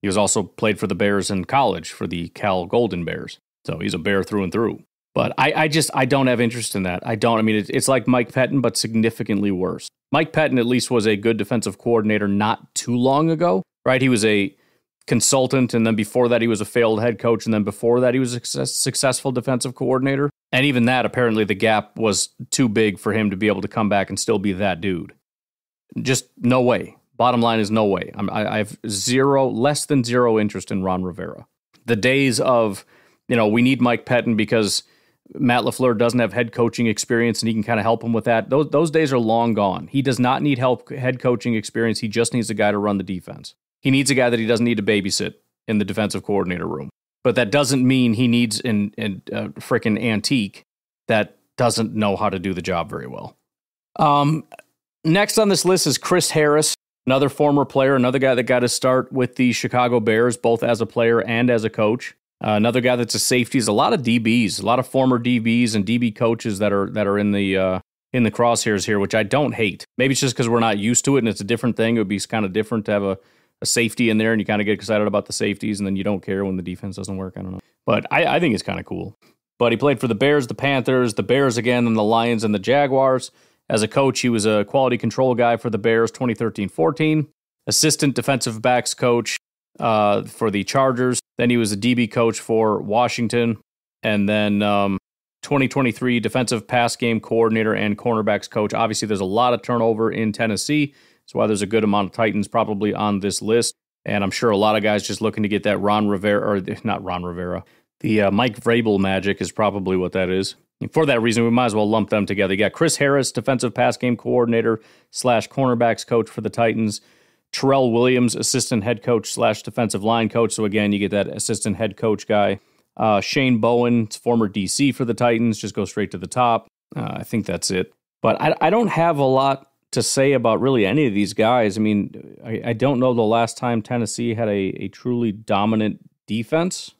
He was also played for the Bears in college for the Cal Golden Bears. So he's a Bear through and through. But I, I just I don't have interest in that. I don't. I mean, it, it's like Mike Pettine, but significantly worse. Mike Pettine at least was a good defensive coordinator not too long ago, right? He was a consultant, and then before that, he was a failed head coach, and then before that, he was a success, successful defensive coordinator. And even that, apparently, the gap was too big for him to be able to come back and still be that dude. Just no way. Bottom line is no way. I'm, I, I have zero, less than zero interest in Ron Rivera. The days of, you know, we need Mike Pettine because Matt LaFleur doesn't have head coaching experience and he can kind of help him with that. Those, those days are long gone. He does not need help head coaching experience. He just needs a guy to run the defense. He needs a guy that he doesn't need to babysit in the defensive coordinator room. But that doesn't mean he needs an, an a freaking antique that doesn't know how to do the job very well. Um, next on this list is Chris Harris, another former player, another guy that got his start with the Chicago Bears, both as a player and as a coach. Uh, another guy that's a safety is a lot of DBs, a lot of former DBs and DB coaches that are that are in the uh, in the crosshairs here, which I don't hate. Maybe it's just because we're not used to it and it's a different thing. It would be kind of different to have a a safety in there and you kind of get excited about the safeties and then you don't care when the defense doesn't work. I don't know. But I, I think it's kind of cool. But he played for the Bears, the Panthers, the Bears again, and the Lions and the Jaguars. As a coach, he was a quality control guy for the Bears 2013 14, assistant defensive backs coach uh, for the Chargers. Then he was a DB coach for Washington. And then um, 2023 defensive pass game coordinator and cornerbacks coach. Obviously, there's a lot of turnover in Tennessee. That's why there's a good amount of Titans probably on this list. And I'm sure a lot of guys just looking to get that Ron Rivera, or not Ron Rivera, the uh, Mike Vrabel magic is probably what that is. For that reason, we might as well lump them together. You got Chris Harris, defensive pass game coordinator slash cornerbacks coach for the Titans. Terrell Williams, assistant head coach slash defensive line coach. So again, you get that assistant head coach guy. Uh, Shane Bowen, former DC for the Titans, just go straight to the top. Uh, I think that's it. But I, I don't have a lot to say about really any of these guys. I mean, I, I don't know the last time Tennessee had a, a truly dominant defense.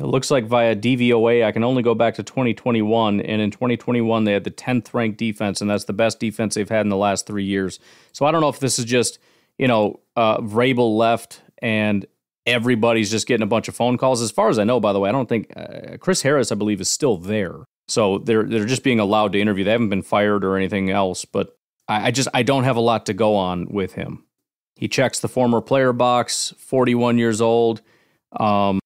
It looks like via DVOA, I can only go back to 2021. And in 2021, they had the 10th ranked defense, and that's the best defense they've had in the last three years. So I don't know if this is just, you know, uh, Vrabel left and everybody's just getting a bunch of phone calls. As far as I know, by the way, I don't think uh, Chris Harris, I believe, is still there. So they're they're just being allowed to interview. They haven't been fired or anything else. But I, I just I don't have a lot to go on with him. He checks the former player box, 41 years old. Um,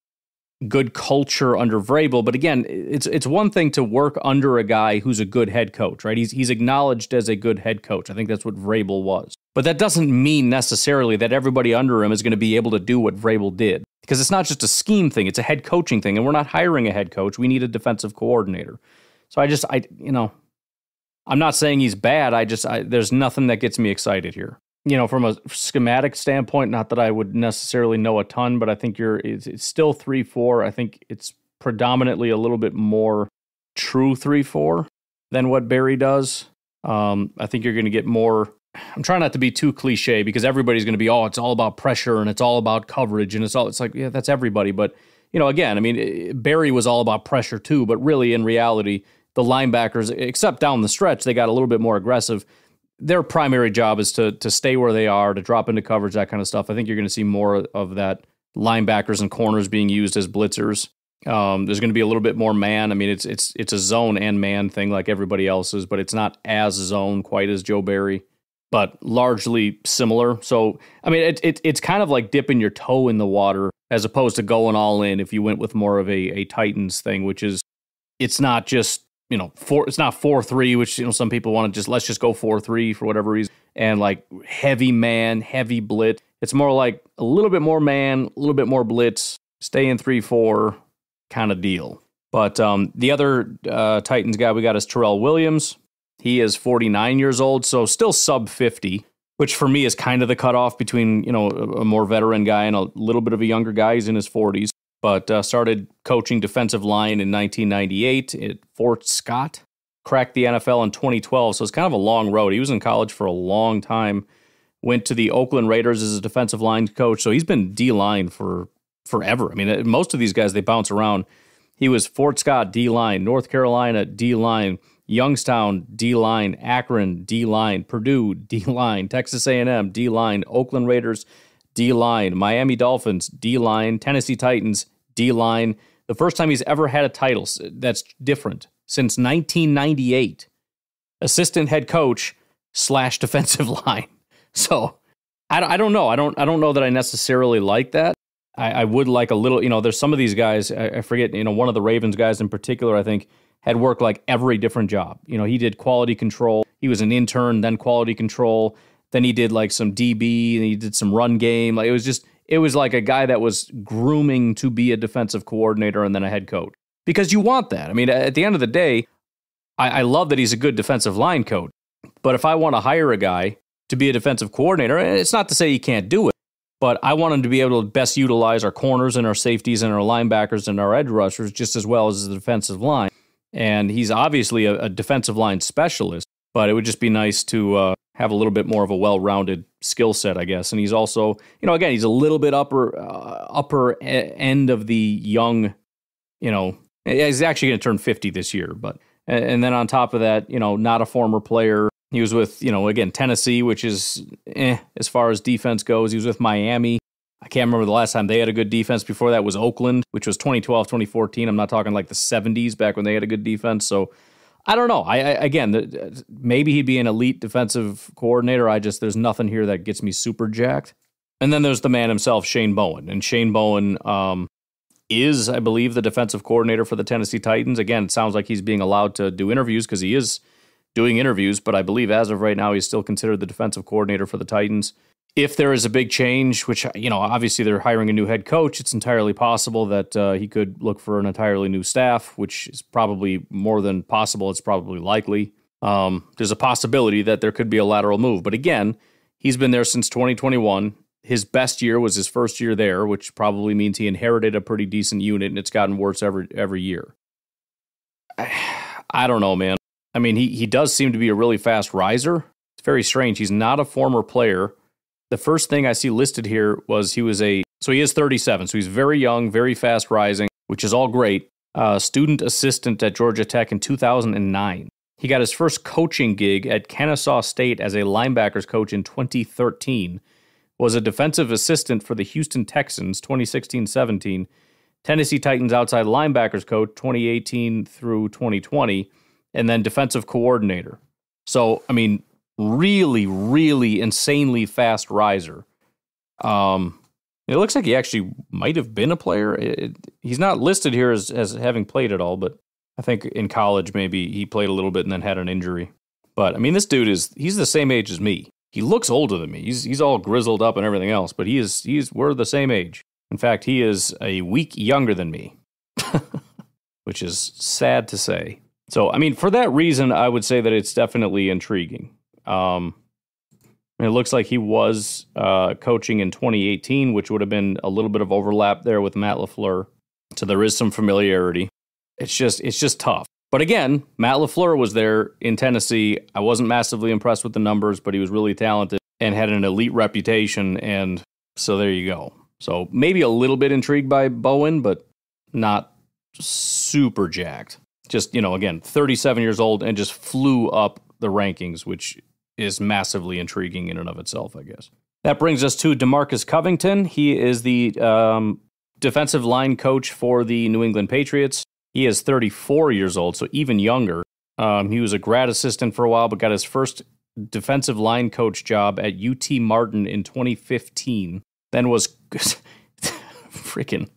good culture under Vrabel, but again, it's it's one thing to work under a guy who's a good head coach, right? He's he's acknowledged as a good head coach. I think that's what Vrabel was. But that doesn't mean necessarily that everybody under him is going to be able to do what Vrabel did. Because it's not just a scheme thing, it's a head coaching thing. And we're not hiring a head coach. We need a defensive coordinator. So I just I you know, I'm not saying he's bad. I just I, there's nothing that gets me excited here. You know, from a schematic standpoint, not that I would necessarily know a ton, but I think you're it's, it's still three four. I think it's predominantly a little bit more true three four than what Barry does. Um, I think you're going to get more. I'm trying not to be too cliche because everybody's going to be, oh, it's all about pressure and it's all about coverage and it's all. It's like, yeah, that's everybody. But you know, again, I mean, Barry was all about pressure too, but really in reality, the linebackers, except down the stretch, they got a little bit more aggressive. Their primary job is to to stay where they are, to drop into coverage, that kind of stuff. I think you're going to see more of that linebackers and corners being used as blitzers. Um, there's going to be a little bit more man. I mean, it's it's it's a zone and man thing like everybody else's, but it's not as zone quite as Joe Barry, but largely similar. So, I mean, it, it it's kind of like dipping your toe in the water as opposed to going all in. If you went with more of a a Titans thing, which is it's not just you know, four. It's not four three, which you know some people want to just let's just go four three for whatever reason, and like heavy man, heavy blitz. It's more like a little bit more man, a little bit more blitz, stay in three four kind of deal. But um, the other uh, Titans guy we got is Terrell Williams. He is 49 years old, so still sub 50, which for me is kind of the cutoff between you know a more veteran guy and a little bit of a younger guy. He's in his 40s, but uh, started coaching defensive line in 1998 at Fort Scott. Cracked the NFL in 2012, so it's kind of a long road. He was in college for a long time. Went to the Oakland Raiders as a defensive line coach, so he's been D line for forever. I mean, most of these guys they bounce around. He was Fort Scott D line, North Carolina D line, Youngstown D line, Akron D line, Purdue D line, Texas A&M D line, Oakland Raiders D line, Miami Dolphins D line, Tennessee Titans D line. The first time he's ever had a title that's different since 1998. Assistant head coach slash defensive *laughs* line. So I, I don't know. I don't I don't know that I necessarily like that. I, I would like a little. You know, there's some of these guys. I, I forget. You know, one of the Ravens guys in particular. I think had worked like every different job. You know, he did quality control. He was an intern, then quality control. Then he did like some DB and he did some run game. Like it was just it was like a guy that was grooming to be a defensive coordinator and then a head coach. Because you want that. I mean, at the end of the day, I, I love that he's a good defensive line coach. But if I want to hire a guy to be a defensive coordinator, eh, it's not to say he can't do it, but I want him to be able to best utilize our corners and our safeties and our linebackers and our edge rushers just as well as the defensive line and he's obviously a, a, defensive line specialist. But it would just be nice to uh, have a little bit more of a well-rounded skill set, I guess. And he's also, you know, again, he's a little bit upper uh, upper end of the young, you know, he's actually going to turn 50 this year. But and then on top of that, you know, not a former player. He was with, you know, again Tennessee, which is eh, as far as defense goes. He was with Miami, I can't remember the last time they had a good defense. Before that was Oakland, which was 2012, 2014. I'm not talking like the 70s back when they had a good defense. So I don't know. I, I again, the, maybe he'd be an elite defensive coordinator. I just there's nothing here that gets me super jacked. And then there's the man himself, Shane Bowen, and Shane Bowen um, is, I believe, the defensive coordinator for the Tennessee Titans. Again, it sounds like he's being allowed to do interviews because he is doing interviews. But I believe as of right now, he's still considered the defensive coordinator for the Titans if there is a big change, which you know, obviously they're hiring a new head coach, it's entirely possible that uh, he could look for an entirely new staff, which is probably more than possible. It's probably likely. Um, there's a possibility that there could be a lateral move, but again, he's been there since 2021. His best year was his first year there, which probably means he inherited a pretty decent unit, and it's gotten worse every every year. *sighs* I don't know, man. I mean, he he does seem to be a really fast riser. It's very strange. He's not a former player the first thing I see listed here was he was a, so he is 37. So he's very young, very fast rising, which is all great. Uh, student assistant at Georgia Tech in 2009. He got his first coaching gig at Kennesaw State as a linebackers coach in 2013. Was a defensive assistant for the Houston Texans 2016-17. Tennessee Titans outside linebackers coach 2018 through 2020 and then defensive coordinator. So, I mean, really, really insanely fast riser. Um, it looks like he actually might have been a player. It, it, he's not listed here as, as having played at all, but I think in college maybe he played a little bit and then had an injury. But I mean, this dude is he's the same age as me. He looks older than me. He's he's all grizzled up and everything else, but he is he's we're the same age. In fact, he is a week younger than me, *laughs* which is sad to say. So, I mean, for that reason, I would say that it's definitely intriguing. Um, it looks like he was uh, coaching in 2018, which would have been a little bit of overlap there with Matt LaFleur. So there is some familiarity. It's just it's just tough. But again, Matt LaFleur was there in Tennessee. I wasn't massively impressed with the numbers, but he was really talented and had an elite reputation. And so there you go. So maybe a little bit intrigued by Bowen, but not super jacked. Just, you know, again, 37 years old and just flew up the rankings, which is massively intriguing in and of itself, I guess. That brings us to Demarcus Covington. He is the um, defensive line coach for the New England Patriots. He is 34 years old, so even younger. Um, he was a grad assistant for a while, but got his first defensive line coach job at UT Martin in 2015. Then was *laughs* freaking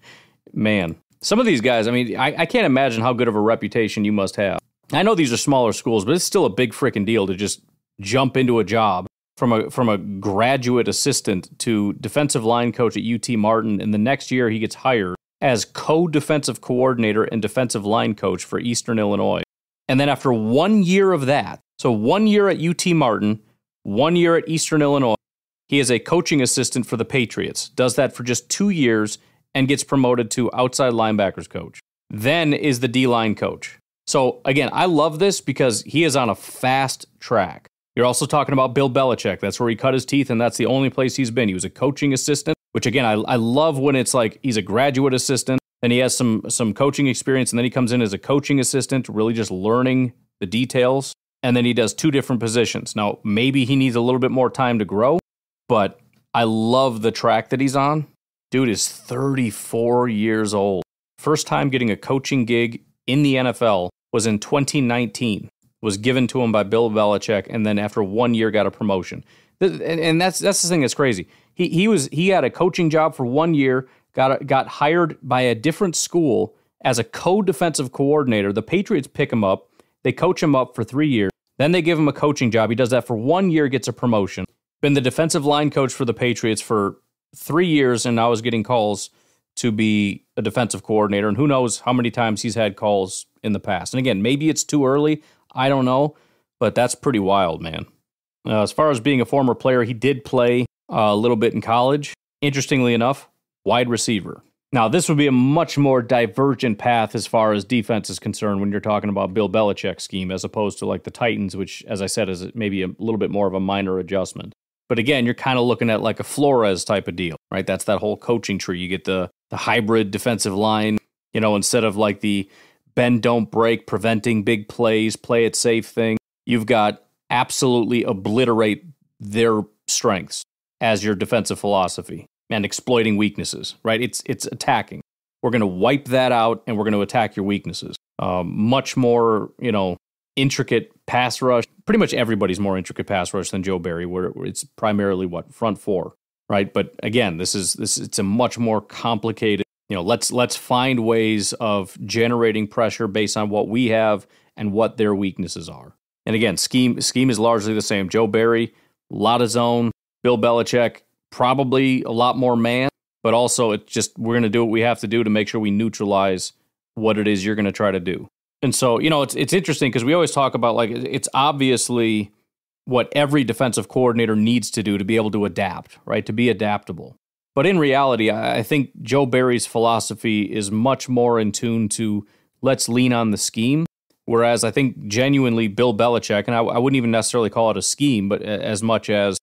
man. Some of these guys, I mean, I, I can't imagine how good of a reputation you must have. I know these are smaller schools, but it's still a big freaking deal to just jump into a job from a from a graduate assistant to defensive line coach at UT Martin and the next year he gets hired as co-defensive coordinator and defensive line coach for Eastern Illinois. And then after 1 year of that, so 1 year at UT Martin, one year at Eastern Illinois. He is a coaching assistant for the Patriots, does that for just two years, and gets promoted to outside linebackers coach. Then is the D line coach. So again, I love this because he is on a fast track. You're also talking about Bill Belichick. That's where he cut his teeth, and that's the only place he's been. He was a coaching assistant, which again, I, I love when it's like he's a graduate assistant, and he has some some coaching experience, and then he comes in as a coaching assistant, really just learning the details, and then he does two different positions. Now, maybe he needs a little bit more time to grow, but I love the track that he's on. Dude is 34 years old. First time getting a coaching gig in the NFL was in 2019 was given to him by Bill Belichick, and then after one year got a promotion. And, that's that's the thing that's crazy. He he was he had a coaching job for one year, got got hired by a different school as a co-defensive coordinator. The Patriots pick him up, they coach him up for three years, then they give him a coaching job. He does that for one year, gets a promotion. Been the defensive line coach for the Patriots for three years, and now is getting calls to be a defensive coordinator. And who knows how many times he's had calls in the past. And again, maybe it's too early. I don't know, but that's pretty wild, man. Uh, as far as being a former player, he did play uh, a little bit in college. Interestingly enough, wide receiver. Now, this would be a much more divergent path as far as defense is concerned when you're talking about Bill Belichick's scheme, as opposed to like the Titans, which, as I said, is maybe a little bit more of a minor adjustment. But again, you're kind of looking at like a Flores type of deal, right? That's that whole coaching tree. You get the the hybrid defensive line, you know, instead of like the bend, don't break, preventing big plays, play it safe thing. You've got absolutely obliterate their strengths as your defensive philosophy and exploiting weaknesses, right? It's, it's attacking. We're going to wipe that out and we're going to attack your weaknesses. Um, much more, you know, intricate pass rush. Pretty much everybody's more intricate pass rush than Joe Barry, where it's primarily what front four, right? But again, this is this it's a much more complicated you know let's let's find ways of generating pressure based on what we have and what their weaknesses are. And again scheme scheme is largely the same. Joe barry a lot of zone. Bill belichick probably a lot more man but also it's just we're going to do what we have to do to make sure we neutralize what it is you're going to try to do. And so you know it's it's interesting because we always talk about like it's obviously what every defensive coordinator needs to do to be able to adapt right? To be adaptable but in reality, I think Joe Barry's philosophy is much more in tune to let's lean on the scheme. Whereas I think genuinely Bill Belichick, and I, I wouldn't even necessarily call it a scheme, but as much as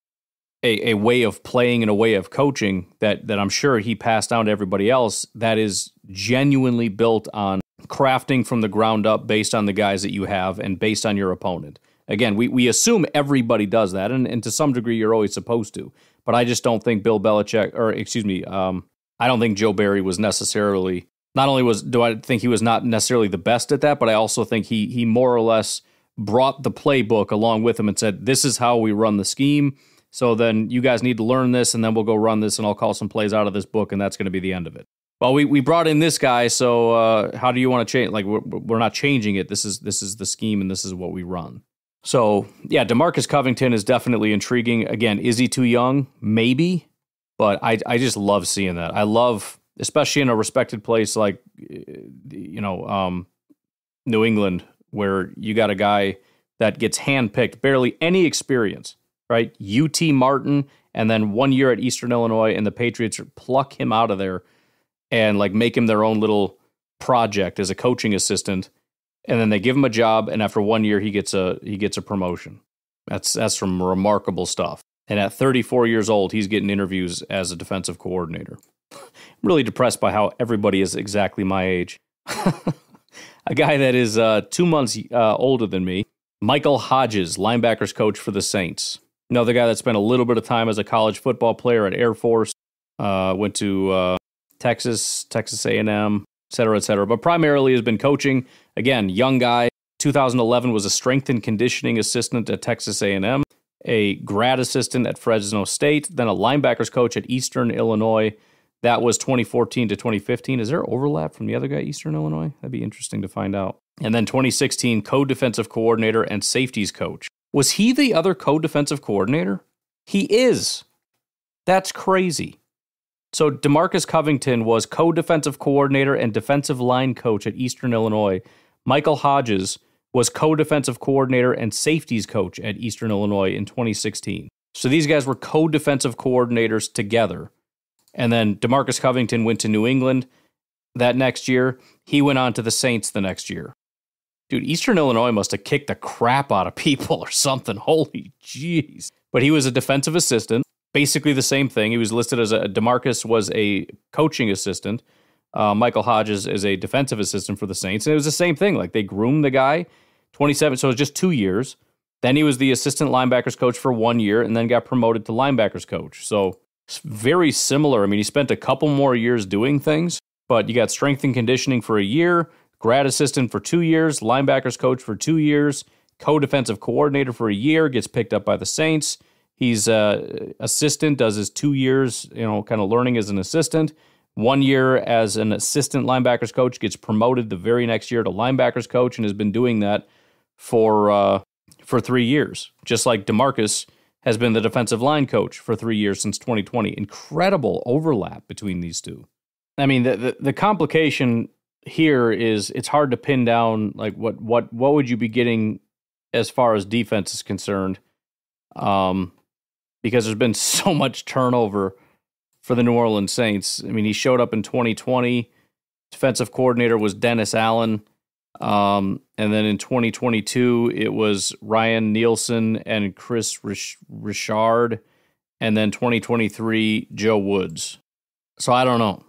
a, a way of playing and a way of coaching that, that I'm sure he passed down to everybody else that is genuinely built on crafting from the ground up based on the guys that you have and based on your opponent. Again, we, we assume everybody does that, and, and to some degree, you're always supposed to. But I just don't think Bill Belichick, or excuse me, um, I don't think Joe Barry was necessarily. Not only was do I think he was not necessarily the best at that, but I also think he he more or less brought the playbook along with him and said, "This is how we run the scheme." So then you guys need to learn this, and then we'll go run this, and I'll call some plays out of this book, and that's going to be the end of it. Well, we, we brought in this guy, so uh, how do you want to change? Like we're, we're not changing it. This is this is the scheme, and this is what we run. So, yeah, Demarcus Covington is definitely intriguing. Again, is he too young? Maybe, but I, I just love seeing that. I love, especially in a respected place like, you know, um, New England, where you got a guy that gets handpicked, barely any experience, right? UT Martin, and then one year at Eastern Illinois, and the Patriots pluck him out of there and like make him their own little project as a coaching assistant and then they give him a job, and after one year, he gets a he gets a promotion. That's that's some remarkable stuff. And at 34 years old, he's getting interviews as a defensive coordinator. Really depressed by how everybody is exactly my age. *laughs* a guy that is uh, two months uh, older than me, Michael Hodges, linebackers coach for the Saints. Another guy that spent a little bit of time as a college football player at Air Force. Uh, went to uh, Texas, Texas A&M, cetera, et cetera. But primarily has been coaching. Again, young guy. 2011 was a strength and conditioning assistant at Texas A&M, a grad assistant at Fresno State, then a linebackers coach at Eastern Illinois. That was 2014 to 2015. Is there overlap from the other guy, Eastern Illinois? That'd be interesting to find out. And then 2016, co defensive coordinator and safeties coach. Was he the other co defensive coordinator? He is. That's crazy. So Demarcus Covington was co-defensive coordinator and defensive line coach at Eastern Illinois. Michael Hodges was co defensive coordinator and safeties coach at Eastern Illinois in 2016. So these guys were co defensive coordinators together. And then Demarcus Covington went to New England that next year. He went on to the Saints the next year. Dude, Eastern Illinois must have kicked the crap out of people *laughs* or something. Holy jeez. But he was a defensive assistant, basically the same thing. He was listed as a Demarcus was a coaching assistant. Uh, Michael Hodges is a defensive assistant for the Saints. And it was the same thing. Like they groomed the guy 27, so it was just two years. Then he was the assistant linebackers coach for one year and then got promoted to linebackers coach. So very similar. I mean, he spent a couple more years doing things, but you got strength and conditioning for a year, grad assistant for two years, linebackers coach for two years, co defensive coordinator for a year, gets picked up by the Saints. He's uh, assistant, does his two years, you know, kind of learning as an assistant. One year as an assistant linebackers coach, gets promoted the very next year to linebackers coach, and has been doing that for uh, for three years, just like Demarcus has been the defensive line coach for three years since 2020. Incredible overlap between these two. I mean, the, the, the complication here is it's hard to pin down like what what what would you be getting as far as defense is concerned, um, because there's been *laughs* so much turnover for the New Orleans Saints. I mean, he showed up in 2020. Defensive coordinator was Dennis Allen. Um, and then in 2022, it was Ryan Nielsen and Chris Rich- Richard. And then 2023, Joe Woods. So I don't know.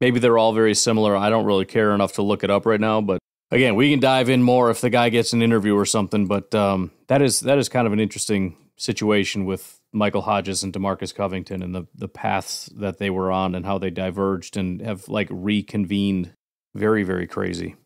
Maybe they're all very similar. I don't really care enough to look it up right now. But again, we can dive in more if the guy gets an interview or something. But um, that is that is kind of an interesting situation with Michael Hodges and Demarcus Covington and the the paths that they were on and how they diverged and have like reconvened. Very very crazy.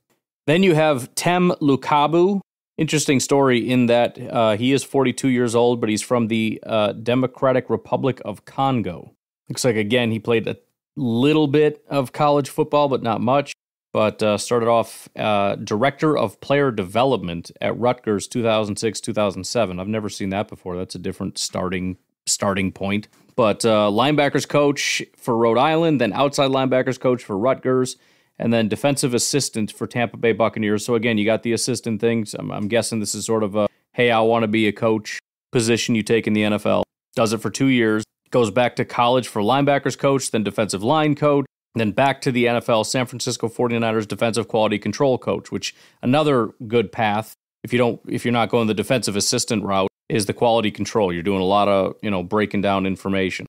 Then you have Tem Lukabu. Interesting story in that uh, he is 42 years old, but he's from the uh, Democratic Republic of Congo. Looks like, again, he played a little bit of college football, but not much. But uh, started off uh, director of player development at Rutgers 2006 2007. I've never seen that before. That's a different starting starting point. But uh, linebackers coach for Rhode Island, then outside linebackers coach for Rutgers and then defensive assistant for Tampa Bay Buccaneers. So again, you got the assistant things. I'm, I'm guessing this is sort of a hey, I want to be a coach position you take in the NFL. Does it for two years. Goes back to college for linebackers coach, then defensive line coach, then back to the NFL, San Francisco 49ers defensive quality control coach, which another good path if you don't if you're not going the defensive assistant route is the quality control. You're doing a lot of, you know, breaking down information.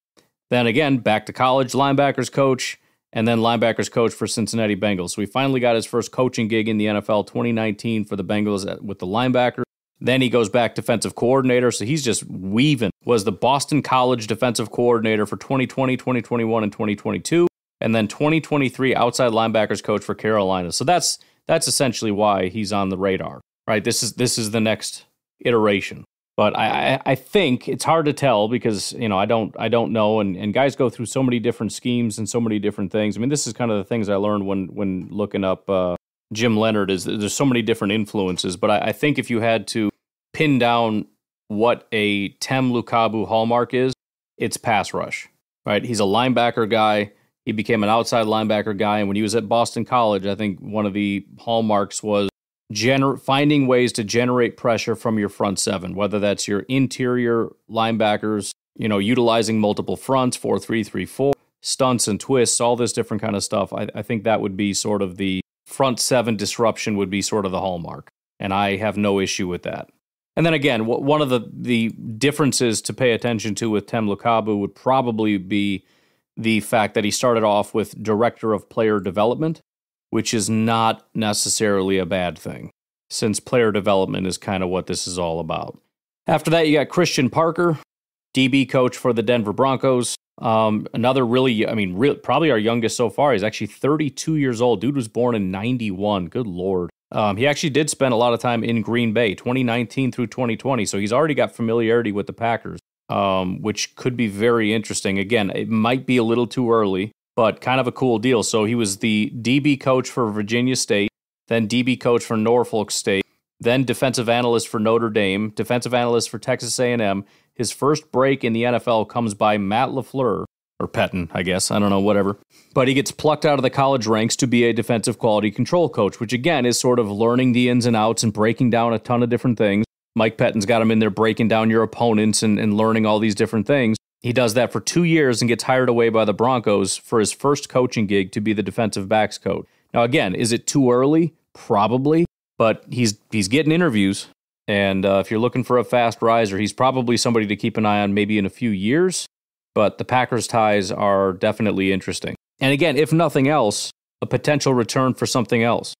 Then again, back to college linebackers coach, and then linebackers coach for Cincinnati Bengals. So he finally got his first coaching gig in the NFL 2019 for the Bengals with the linebackers. Then he goes back defensive coordinator. So he's just weaving. Was the Boston College defensive coordinator for 2020, 2021, and 2022. And then 2023 outside linebackers coach for Carolina. So that's that's essentially why he's on the radar. Right? This is this is the next iteration. But I, I think it's hard to tell because you know I don't I don't know and, and guys go through so many different schemes and so many different things. I mean this is kind of the things I learned when when looking up uh, Jim Leonhard is there's so many different influences. But I, I think if you had to pin down what a Tem Lukabu hallmark is, it's pass rush. Right? He's a linebacker guy. He became an outside linebacker guy, and when he was at Boston College, I think one of the hallmarks was gener- finding ways to generate pressure from your front seven, whether that's your interior linebackers, you know, utilizing multiple fronts, four three three four, stunts and twists, all this different kind of stuff. I, I think that would be sort of the front seven disruption would be sort of the hallmark, and I have no issue with that. And then again, one of the the differences to pay attention to with Tem Lukabu would probably be the fact that he started off with director of player development which is not necessarily a bad thing, since player development is kind of what this is all about. After that, you got Christian Parker, DB coach for the Denver Broncos. Um, another really, I mean, probably our youngest so far. He's actually 32 years old. Dude was born in 91. Good Lord. Um, he actually did spend a lot of time in Green Bay, 2019 through 2020. So he's already got familiarity with the Packers, um, which could be very interesting. Again, it might be a little too early but kind of a cool deal. So he was the DB coach for Virginia State, then DB coach for Norfolk State, then defensive analyst for Notre Dame, defensive analyst for Texas A&M. His first break in the NFL comes by Matt LaFleur, or Pettine, I guess. I don't know, whatever. But he gets plucked out of the college ranks to be a defensive quality control coach, which again is sort of learning the ins and outs and breaking down a ton of different things. Mike Pettine's got him in there breaking down your opponents and, and learning all these different things. He does that for two years and gets hired away by the Broncos for his first coaching gig to be the defensive backs coach. Now, again, is it too early? Probably, but he's he's getting interviews, and uh, if you're looking for a fast riser, he's probably somebody to keep an eye on maybe in a few years. But the Packers ties are definitely interesting. And again, if nothing else, a potential return for something else.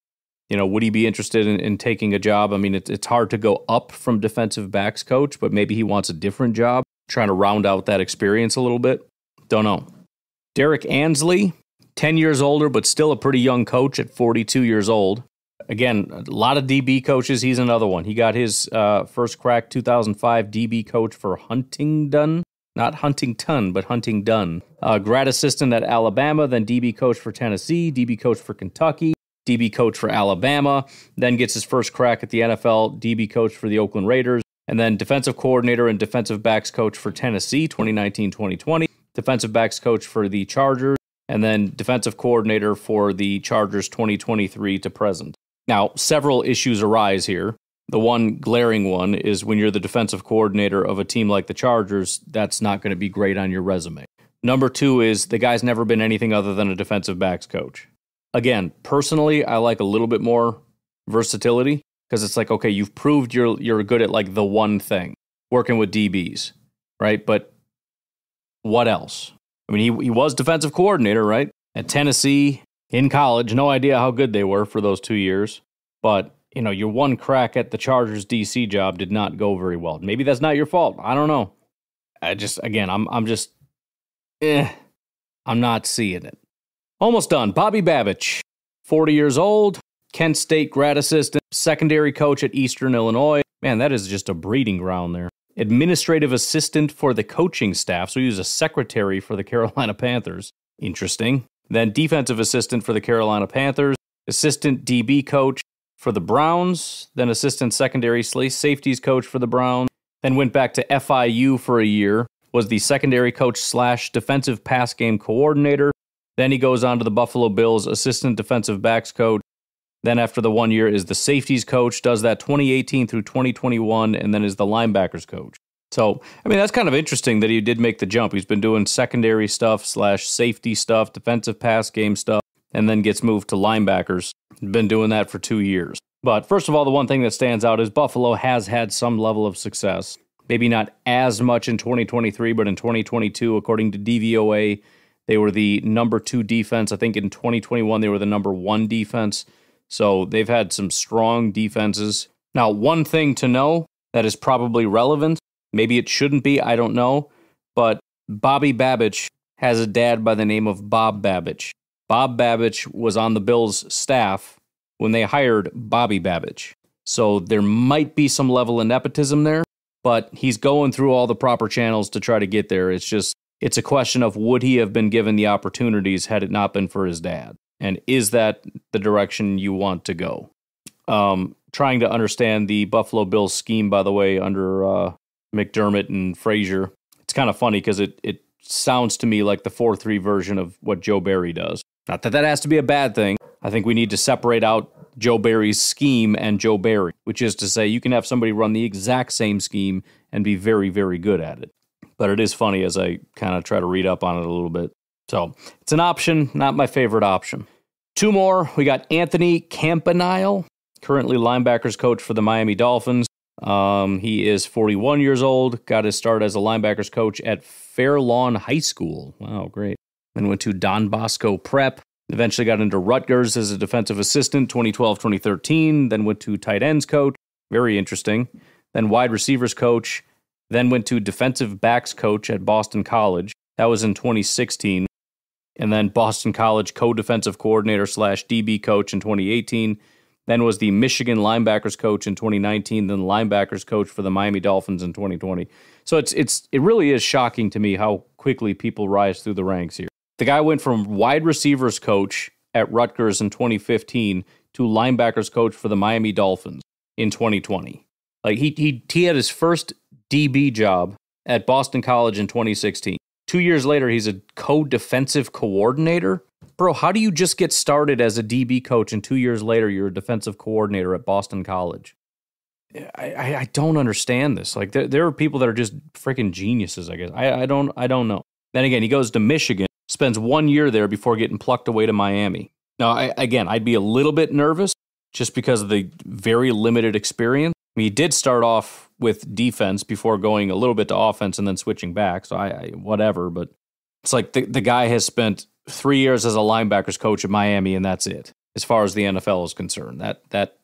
You know, would he be interested in, in taking a job? I mean, it, it's hard to go up from defensive backs coach, but maybe he wants a different job, trying to round out that experience a little bit. Don't know. Derrick Ansley, 10 years older, but still a pretty young coach at 42 years old. Again, a lot of DB coaches. He's another one. He got his uh, first crack 2005 DB coach for Huntingdon, not Huntington, but Huntingdon. Uh, grad assistant at Alabama, then DB coach for Tennessee, DB coach for Kentucky, DB coach for Alabama, then gets his first crack at the NFL, DB coach for the Oakland Raiders, and then defensive coordinator and defensive backs coach for Tennessee 2019 2020, defensive backs coach for the Chargers, and then defensive coordinator for the Chargers 2023 to present. Now, several issues arise here. The one glaring one is when you're the defensive coordinator of a team like the Chargers, that's not going to be great on your resume. Number two is the guy's never been anything other than a defensive backs coach. Again, personally, I like a little bit more versatility because it's like, okay, you've proved you're you're good at like the one thing, working with DBs, right? But what else? I mean, he he was defensive coordinator, right? At Tennessee in college, no idea how good they were for those 2 years, but you know, your one crack at the Chargers DC job did not go very well. Maybe that's not your fault. I don't know. I just again, I'm I'm just eh, I'm not seeing it. Almost done. Bobby Babich, 40 years old, Kent State grad assistant, secondary coach at Eastern Illinois. Man, that is just a breeding ground there. Administrative assistant for the coaching staff, so he was a secretary for the *laughs* Carolina Panthers. Interesting. Then defensive assistant for the Carolina Panthers, assistant DB coach for the Browns, then assistant secondary safeties coach for the Browns, then went back to FIU for a year, was the secondary coach slash defensive pass game coordinator. Then he goes on to the Buffalo Bills assistant defensive backs coach. Then after the one year is the safeties coach, does that 2018 through 2021, and then is the linebackers coach. So, I mean, that's kind of interesting that he did make the jump. He's been doing secondary stuff slash safety stuff, defensive pass game stuff, and then gets moved to linebackers. Been doing that for two years. But first of all, the one thing that stands out is Buffalo has had some level of success. Maybe not as much in 2023, but in 2022, according to DVOA, they were the number two defense. I think in 2021, they were the number one defense. So they've had some strong defenses. Now, one thing to know that is probably relevant, maybe it shouldn't be, I don't know, but Bobby Babich has a dad by the name of Bob Babich. Bob Babich was on the Bills staff when they hired Bobby Babich. So there might be some level of nepotism there, but he's going through all the proper channels to try to get there. It's just, it's a question of would he have been given the opportunities had it not been for his dad? And is that the direction you want to go? Um, trying to understand the Buffalo Bills scheme, by the way, under uh, McDermott and Frazier. It's kind of funny because it, it sounds to me like the 4 3 version of what Joe Barry does. Not that that has to be a bad thing. I think we need to separate out Joe Barry's scheme and Joe Barry, which is to say, you can have somebody run the exact same scheme and be very, very good at it. But it is funny as I kind of try to read up on it a little bit. So it's an option, not my favorite option. Two more. We got Anthony Campanile, currently linebackers coach for the Miami Dolphins. Um, he is 41 years old, got his start as a linebackers coach at Fairlawn High School. Wow, great. Then went to Don Bosco Prep. Eventually got into Rutgers as a defensive assistant 2012 2013. Then went to tight ends coach. Very interesting. Then wide receivers coach. Then went to defensive backs coach at Boston College. That was in 2016 and then Boston College co-defensive coordinator slash DB coach in 2018. Then was the Michigan linebackers coach in 2019. Then linebackers coach for the Miami Dolphins in 2020. So it's it's it really is shocking to me how quickly people rise through the ranks here. The guy went from wide receivers coach at Rutgers in 2015 to linebackers coach for the Miami Dolphins in 2020. Like he he he had his first DB job at Boston College in 2016. Two years later, he's a co defensive coordinator. Bro, how do you just get started as a DB coach and two years later you're a defensive coordinator at Boston College? I, I, I don't understand this. Like there, there are people that are just freaking geniuses. I guess I, I don't I don't know. Then again, he goes to Michigan, spends one year there before getting plucked away to Miami. Now, I, again, I'd be a little bit nervous just because of the very limited experience. He did start off with defense before going a little bit to offense and then switching back. So I, I whatever, but it's like the, the guy has spent three years as a linebackers coach at Miami, and that's it as far as the NFL is concerned. That that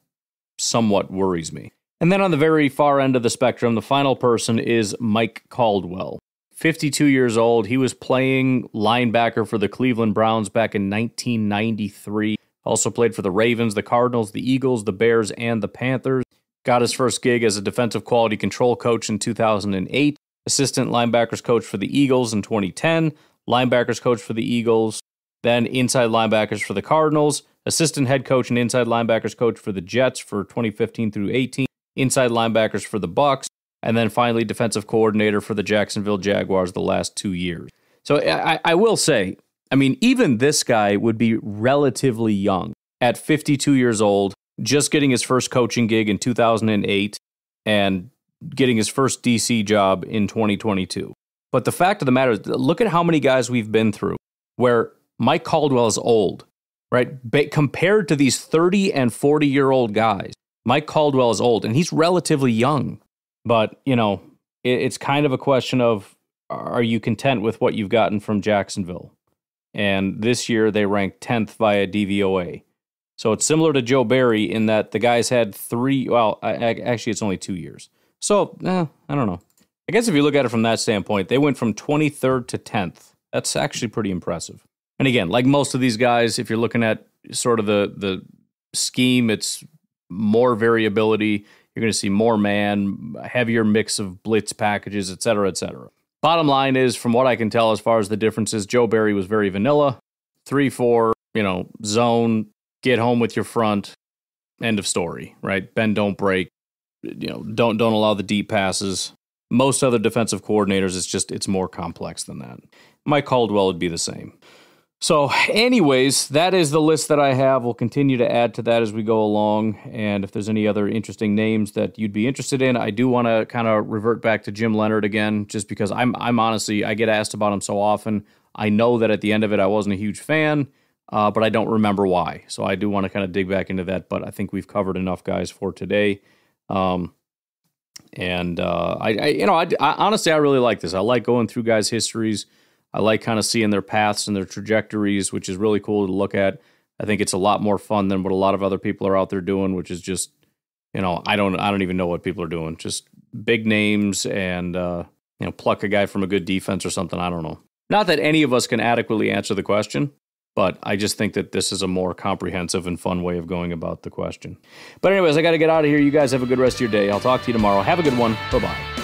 somewhat worries me. And then on the very far end of the spectrum, the final person is Mike Caldwell. 52 years old. He was playing linebacker for the Cleveland Browns back in 1993. Also played for the Ravens, the Cardinals, the Eagles, the Bears, and the Panthers. Got his first gig as a defensive quality control coach in 2008, assistant linebackers coach for the Eagles in 2010, linebackers coach for the Eagles, then inside linebackers for the Cardinals, assistant head coach and inside linebackers coach for the Jets for 2015 through 18, inside linebackers for the Bucs, and then finally defensive coordinator for the Jacksonville Jaguars the last two years. So I, I will say, I mean, even this guy would be relatively young at 52 years old, just getting his first coaching gig in 2008 and getting his first DC job in 2022. But the fact of the matter is, look at how many guys we've been through where Mike Caldwell is old, right? But compared to these 30 and 40 year old guys, Mike Caldwell is old and he's relatively young. But, you know, it, it's kind of a question of are you content with what you've gotten from Jacksonville? And this year they ranked 10th via DVOA. So it's similar to Joe Barry in that the guys had three, well, actually, it's only two years. So, eh, I don't know. I guess if you look at it from that standpoint, they went from 23rd to 10th. That's actually pretty impressive. And again, like most of these guys, if you're looking at sort of the the scheme, it's more variability. You're going to see more man, heavier mix of blitz packages, et cetera, et cetera. Bottom line is, from what I can tell, as far as the differences, Joe Barry was very vanilla, three four, you know, zone, get home with your front, end of story, right? Bend, don't break, you know, don't don't allow the deep passes most other defensive coordinators, it's just it's more complex than that. Mike Caldwell would be the same. So, anyways, that is the list that I have. We'll continue to add to that as we go along. And if there's any other interesting names that you'd be interested in, I do want to kind of revert back to Jim Leonhard again, just because I'm I'm honestly I get asked about him so often. I know that at the end of it, I wasn't a huge fan, uh, but I don't remember why. So I do want to kind of dig back into that. But I think we've covered enough guys for today. Um, and uh, I, I, you know, I, I, honestly, I really like this. I like going through guys' histories. I like kind of seeing their paths and their trajectories, which is really cool to look at. I think it's a lot more fun than what a lot of other people are out there doing, which is just, you know, I don't, I don't even know what people are doing. Just big names and uh, you know, pluck a guy from a good defense or something. I don't know. Not that any of us can adequately answer the question, but I just think that this is a more comprehensive and fun way of going about the question. But, anyways, I got to get out of here. You guys have a good rest of your day. I'll talk to you tomorrow. Have a good one. Bye bye.